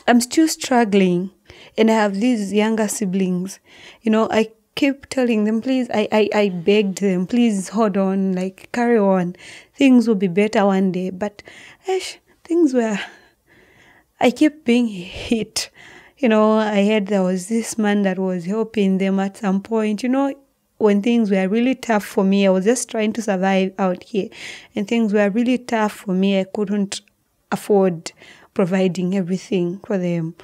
I'm still struggling and I have these younger siblings, you know, I keep telling them, please, I, I, I begged them, please hold on, like carry on. Things will be better one day. But, ish, things were, I kept being hit. You know, I heard there was this man that was helping them at some point. You know, when things were really tough for me, I was just trying to survive out here. And things were really tough for me. I couldn't afford providing everything for them.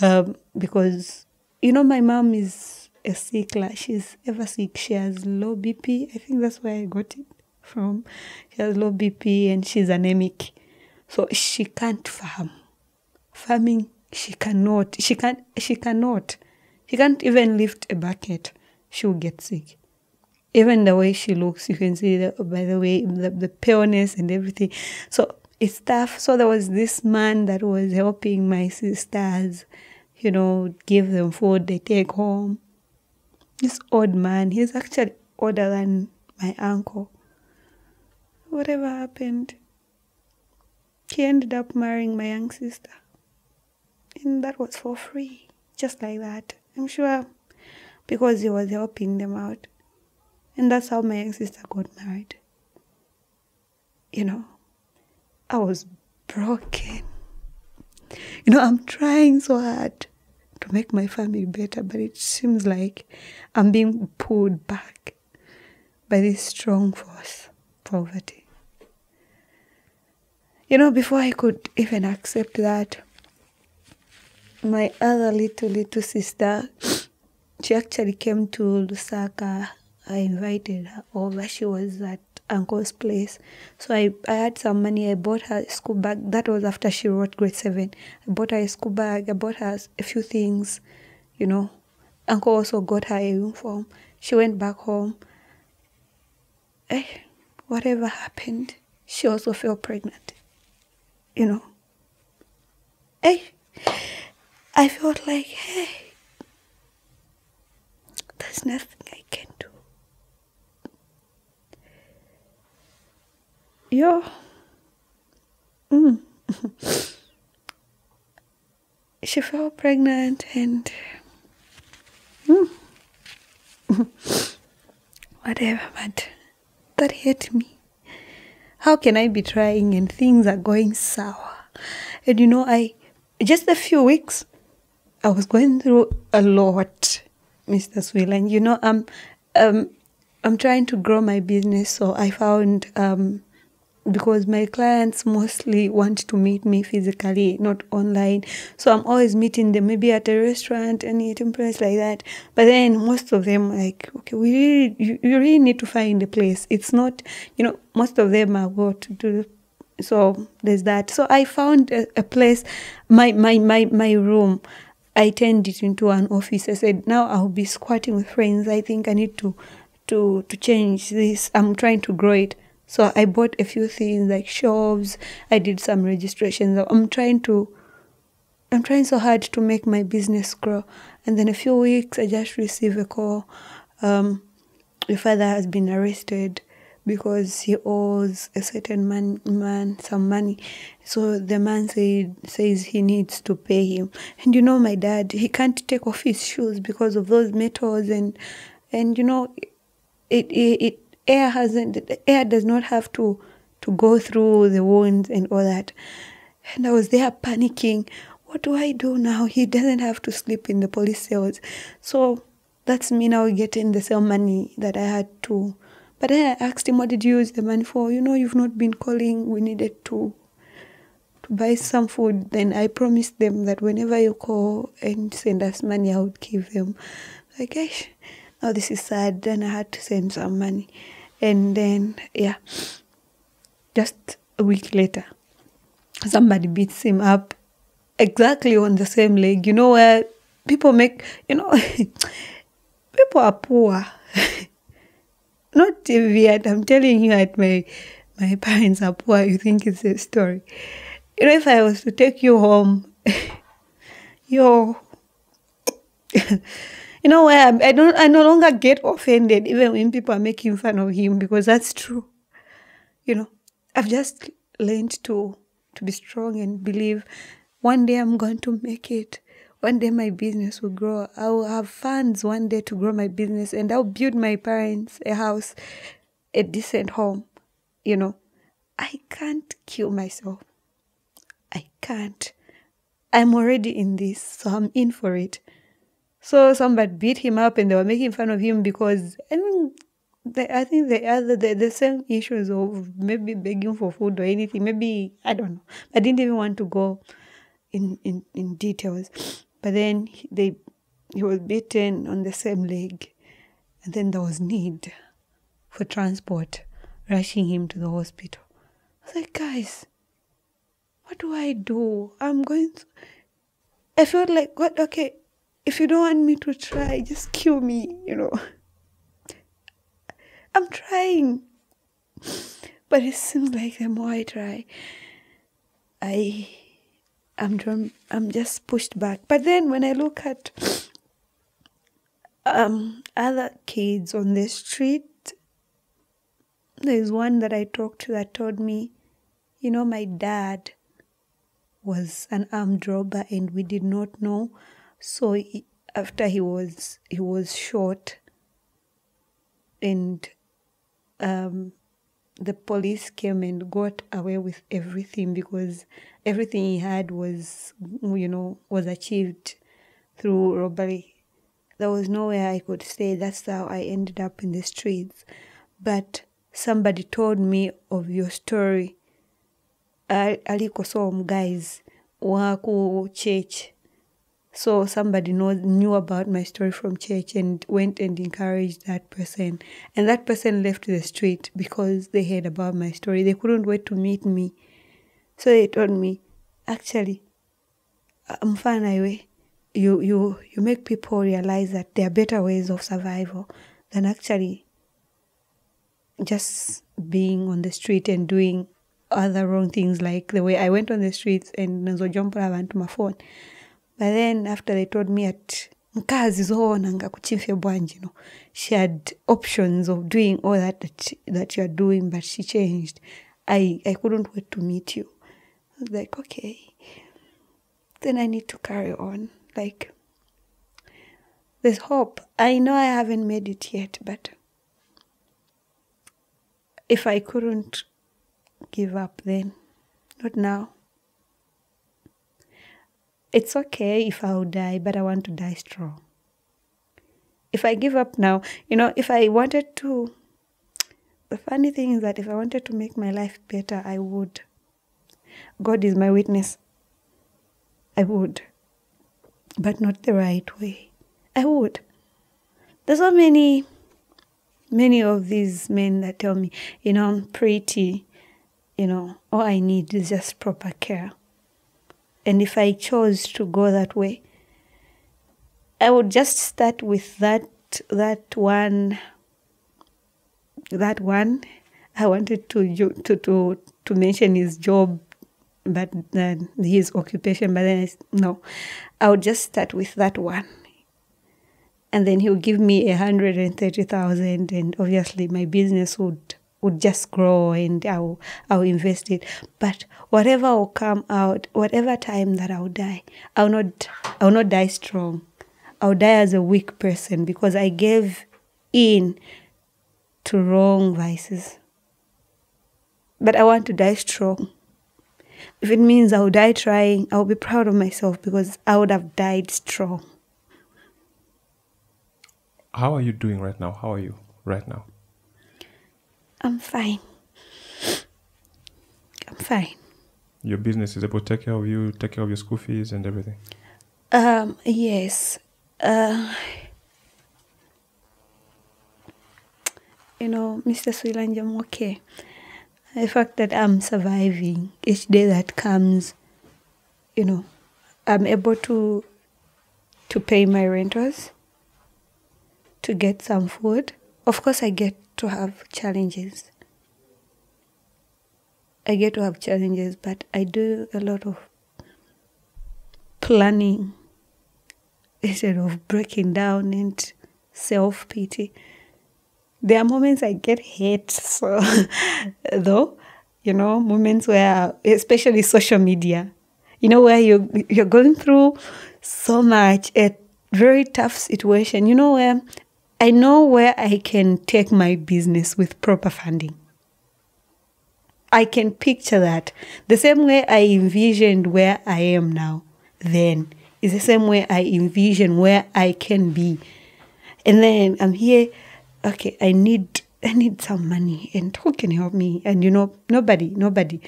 Um, because, you know, my mom is a sickler. She's ever sick. She has low BP. I think that's where I got it from. She has low BP and she's anemic. So she can't farm. Farming, she cannot. She can't. She cannot. She can't even lift a bucket. She'll get sick. Even the way she looks, you can see that by the way the, the paleness and everything. So it's tough. So there was this man that was helping my sisters, you know, give them food they take home. This old man, he's actually older than my uncle. Whatever happened, he ended up marrying my young sister. And that was for free, just like that. I'm sure because he was helping them out. And that's how my young sister got married. You know, I was broken. You know, I'm trying so hard to make my family better, but it seems like I'm being pulled back by this strong force, poverty. You know, before I could even accept that, my other little, little sister, she actually came to Lusaka. I invited her over. She was at uncle's place. So I, I had some money. I bought her a school bag. That was after she wrote grade seven. I bought her a school bag. I bought her a few things, you know. Uncle also got her a uniform. She went back home. Eh, whatever happened, she also fell pregnant you know, hey, I felt like, hey, there's nothing I can do. Yo, mm. she fell pregnant and mm. whatever, but that hit me. How can I be trying and things are going sour? And you know, I just a few weeks, I was going through a lot, Mr. Suwilanji. you know, I'm um, I'm trying to grow my business, so I found um, because my clients mostly want to meet me physically, not online. So I'm always meeting them, maybe at a restaurant, any eating place like that. But then most of them like, okay, we really, you, you really need to find a place. It's not, you know, most of them are go to do. So there's that. So I found a, a place, my my my my room. I turned it into an office. I said, now I'll be squatting with friends. I think I need to to to change this. I'm trying to grow it. So I bought a few things like shelves. I did some registrations. I'm trying to I'm trying so hard to make my business grow. And then a few weeks I just received a call. Um, your father has been arrested because he owes a certain man, man some money. So the man said says he needs to pay him. And you know my dad, he can't take off his shoes because of those metals and and you know it it, it air hasn't air does not have to to go through the wounds and all that. And I was there panicking. What do I do now? He doesn't have to sleep in the police cells. So that's me now getting the same money that I had to. But then I asked him, What did you use the money for? You know, you've not been calling. We needed to to buy some food. Then I promised them that whenever you call and send us money, I would give them. Like, gosh, now oh, this is sad. Then I had to send some money. And then, yeah, just a week later, somebody beats him up exactly on the same leg. You know, where people make, you know, people are poor. Not yet. I'm telling you that my my parents are poor. You think it's a story. You know, if I was to take you home, yo, you know where I don't I no longer get offended even when people are making fun of him because that's true. You know, I've just learned to to be strong and believe one day I'm going to make it. One day my business will grow. I will have funds one day to grow my business and I'll build my parents a house, a decent home. You know, I can't kill myself. I can't. I'm already in this, so I'm in for it. So somebody beat him up and they were making fun of him because I mean the, I think they other the, the same issues of maybe begging for food or anything. Maybe I don't know. I didn't even want to go in, in, in details. But then they he was beaten on the same leg. And then there was need for transport, rushing him to the hospital. I was like, guys, what do I do? I'm going to I felt like what okay, if you don't want me to try, just kill me, you know. I'm trying. But it seems like the more I try, I I'm drawn, I'm just pushed back. But then when I look at um other kids on the street, there's one that I talked to that told me, you know, my dad was an armed robber and we did not know so he, after he was he was shot, and um, the police came and got away with everything because everything he had was you know was achieved through robbery. There was nowhere I could stay. That's how I ended up in the streets. But somebody told me of your story. Aliko some guys waku church so somebody know, knew about my story from church and went and encouraged that person. And that person left the street because they heard about my story. They couldn't wait to meet me. So they told me, actually, I'm fine away. You, you, you make people realize that there are better ways of survival than actually just being on the street and doing other wrong things like the way I went on the streets and nazojompala abantu my phone. But then after they told me at mkazi zoonanga kuchimfya bwanji no she had options of doing all that that, that you are doing but she changed. I i couldn't wait to meet you. I was like okay. Then i need to carry on. Like there's hope. I know i haven't made it yet but if i couldn't give up then not now it's okay if I'll die, but I want to die strong. If I give up now, you know, if I wanted to the funny thing is that if I wanted to make my life better, I would. God is my witness. I would. But not the right way. I would. There's so many, many of these men that tell me, you know, I'm pretty, you know, all I need is just proper care. And if I chose to go that way, I would just start with that that one that one I wanted to to to to mention his job but then his occupation but then I, no. I would just start with that one. And then he'll give me a hundred and thirty thousand and obviously my business would would just grow and I'll I'll invest it. But whatever will come out, whatever time that I'll die, I'll not I'll not die strong. I'll die as a weak person because I gave in to wrong vices. But I want to die strong. If it means I'll die trying, I'll be proud of myself because I would have died strong. How are you doing right now? How are you right now? I'm fine. I'm fine. Your business is able to take care of you, take care of your school fees and everything. Um, yes. Uh, you know, Mr. Suwilanji, I'm okay. The fact that I'm surviving each day that comes, you know, I'm able to to pay my renters, to get some food. Of course, I get to have challenges. I get to have challenges, but I do a lot of planning instead of breaking down and self pity. There are moments I get hate, so though, you know, moments where, especially social media, you know, where you're you're going through so much, a very tough situation. You know, where I know where I can take my business with proper funding. I can picture that. The same way I envisioned where I am now, then, is the same way I envision where I can be. And then I'm here, okay, I need I need some money and who can help me? And you know, nobody, nobody,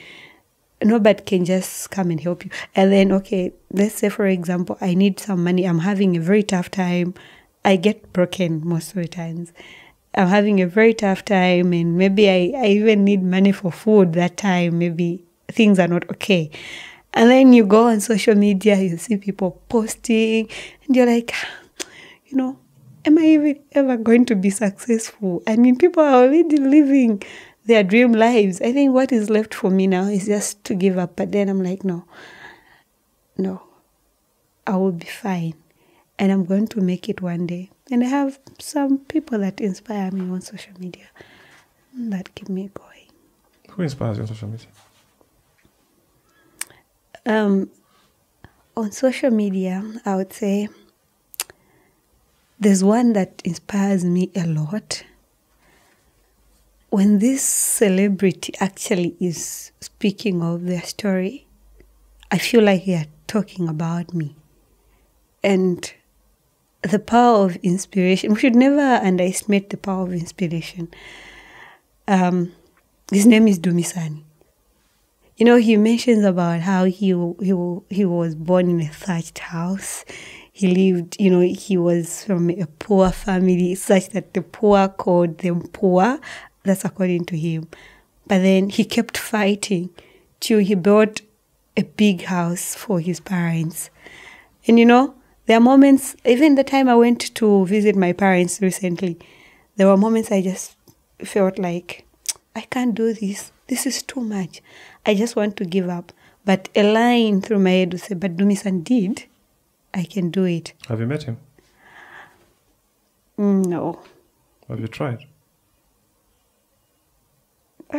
nobody can just come and help you. And then, okay, let's say for example, I need some money. I'm having a very tough time. I get broken most of the times. I'm having a very tough time and maybe I, I even need money for food that time. Maybe things are not okay. And then you go on social media, you see people posting, and you're like, you know, am I even ever going to be successful? I mean, people are already living their dream lives. I think what is left for me now is just to give up. But then I'm like, no, no, I will be fine. And I'm going to make it one day. And I have some people that inspire me on social media that keep me going. Who inspires you on social media? Um, on social media, I would say there's one that inspires me a lot. When this celebrity actually is speaking of their story, I feel like they are talking about me. And the power of inspiration, we should never underestimate the power of inspiration. Um, his name is Dumisani. You know, he mentions about how he he he was born in a thatched house. He lived, you know, he was from a poor family, such that the poor called them poor. That's according to him. But then he kept fighting till he built a big house for his parents. And you know, there are moments, even the time I went to visit my parents recently, there were moments I just felt like, I can't do this. This is too much. I just want to give up. But a line through my head would say, But Dumisani did. I can do it. Have you met him? Mm, No. Have you tried?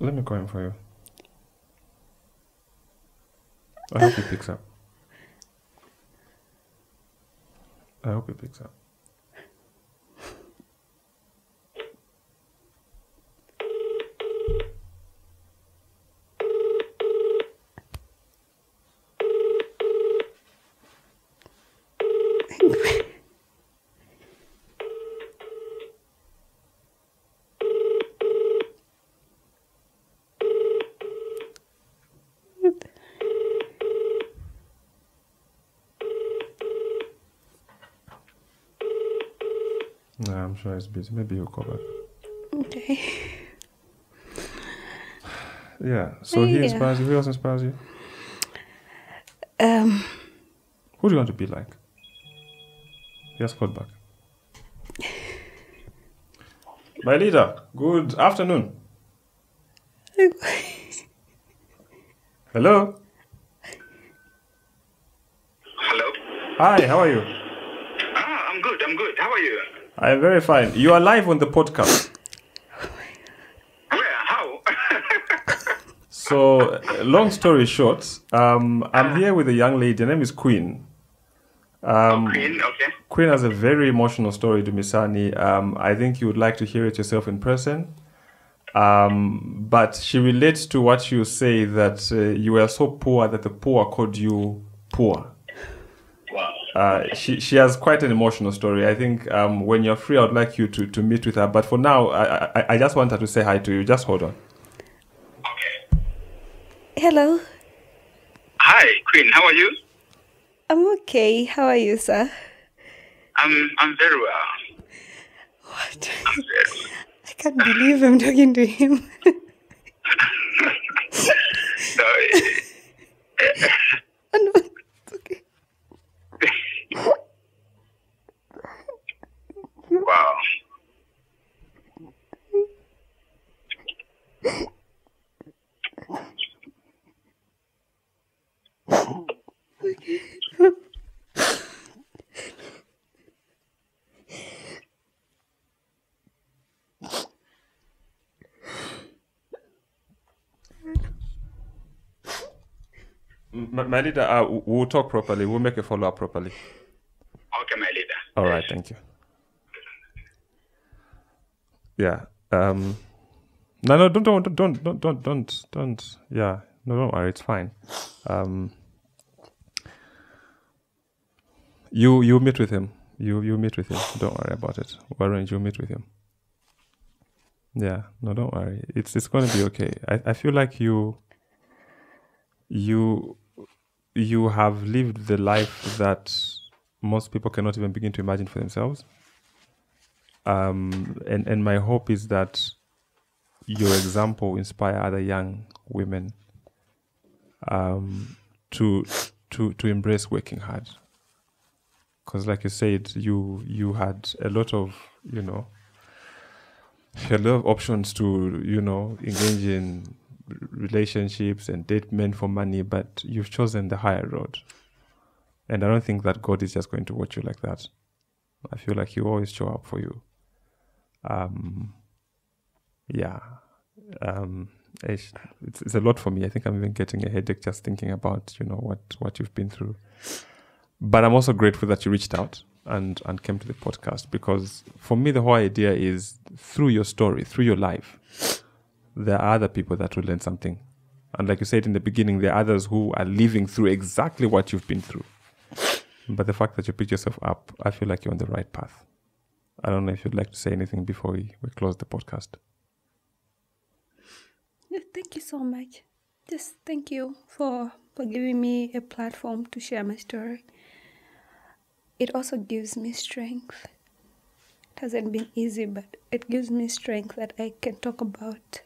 Let me call him for you. I hope he picks up. I hope he picks up. I'm sure he's busy. Maybe he'll call back. Okay. Yeah. So he Yeah. inspires you. Who else inspires you? Um, Who do you want to be like? He has called back. My leader, good afternoon. Hello. Hello. Hi, how are you? Ah, I'm good. I'm good. How are you? I am very fine. You are live on the podcast. Where? How? So, uh, long story short, um, I'm here with a young lady. Her name is Queen. Um, Queen. Okay. Queen has a very emotional story Dumisani. Um, I think you would like to hear it yourself in person. Um, but she relates to what you say that uh, you were so poor that the poor called you poor. Wow. Uh, she, she has quite an emotional story. I think um, when you're free, I would like you to, to meet with her. But for now, I, I, I just want her to say hi to you. Just hold on. Okay. hello. Hi, Queen. How are you? I'm okay. How are you, sir? I'm. I'm very well. What? I'm very well. I can't believe I'm talking to him. No, Oh, no, it's okay. Wow. My leader, uh, we'll talk properly. We'll make a follow up properly. Okay, my leader. All right, thank you. Yeah. Um. No, no, don't, don't, don't, don't, don't, don't, don't. Yeah. No, don't worry. It's fine. Um. You, you meet with him. You, you meet with him. Don't worry about it. Arrange. You meet with him. Yeah. No, don't worry. It's, it's going to be okay. I, I feel like you, you, you have lived the life that most people cannot even begin to imagine for themselves. Um, and, and my hope is that your example inspire other young women um, to to to embrace working hard. Because, like you said, you you had a lot of you know a lot of options to you know engage in relationships and date men for money, but you've chosen the higher road. And I don't think that God is just going to watch you like that. I feel like He always show up for you. Um, yeah. Um, it's, it's, a lot for me. I think I'm even getting a headache just thinking about, you know, what, what you've been through. But I'm also grateful that you reached out and, and came to the podcast because for me, the whole idea is through your story, through your life, there are other people that will learn something. And like you said in the beginning, there are others who are living through exactly what you've been through. But the fact that you picked yourself up, I feel like you're on the right path. I don't know if you'd like to say anything before we, we close the podcast. Thank you so much. Just thank you for for giving me a platform to share my story. It also gives me strength. It hasn't been easy, but it gives me strength that I can talk about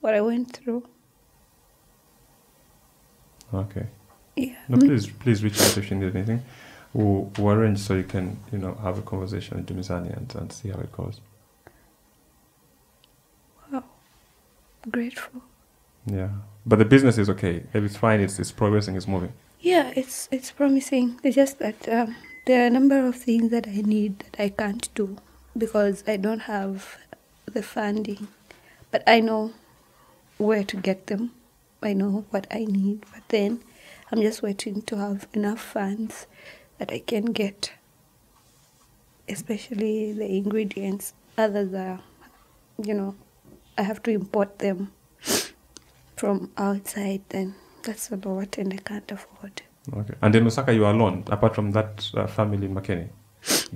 what I went through. Okay. Yeah. No, please, please reach out if you need anything. We'll, we'll arrange so you can, you know, have a conversation with Dumisani and, and see how it goes. Wow. Grateful. Yeah. But the business is okay. It's fine. It's, it's progressing. It's moving. Yeah, it's it's promising. It's just that um, there are a number of things that I need that I can't do because I don't have the funding. But I know where to get them. I know what I need. But then I'm just waiting to have enough funds that I can get, especially the ingredients. Others are, you know, I have to import them from outside. Then that's a lot, and I can't afford. Okay. And in Lusaka, you are alone, apart from that uh, family in Makeni.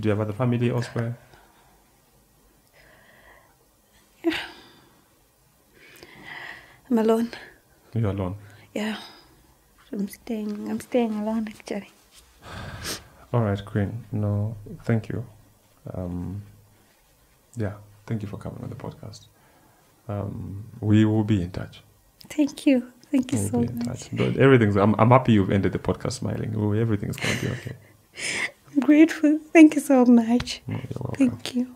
Do you have other family elsewhere? Yeah. I'm alone. You're alone. Yeah. I'm staying I'm staying alone actually. All right, Queen. No, thank you. Um, Yeah, thank you for coming on the podcast. Um, we will be in touch. Thank you. Thank you We'll so be in much. touch. But everything's. I'm, I'm happy you've ended the podcast smiling. Everything's going to be okay. I'm grateful. Thank you so much. You're welcome. Thank you.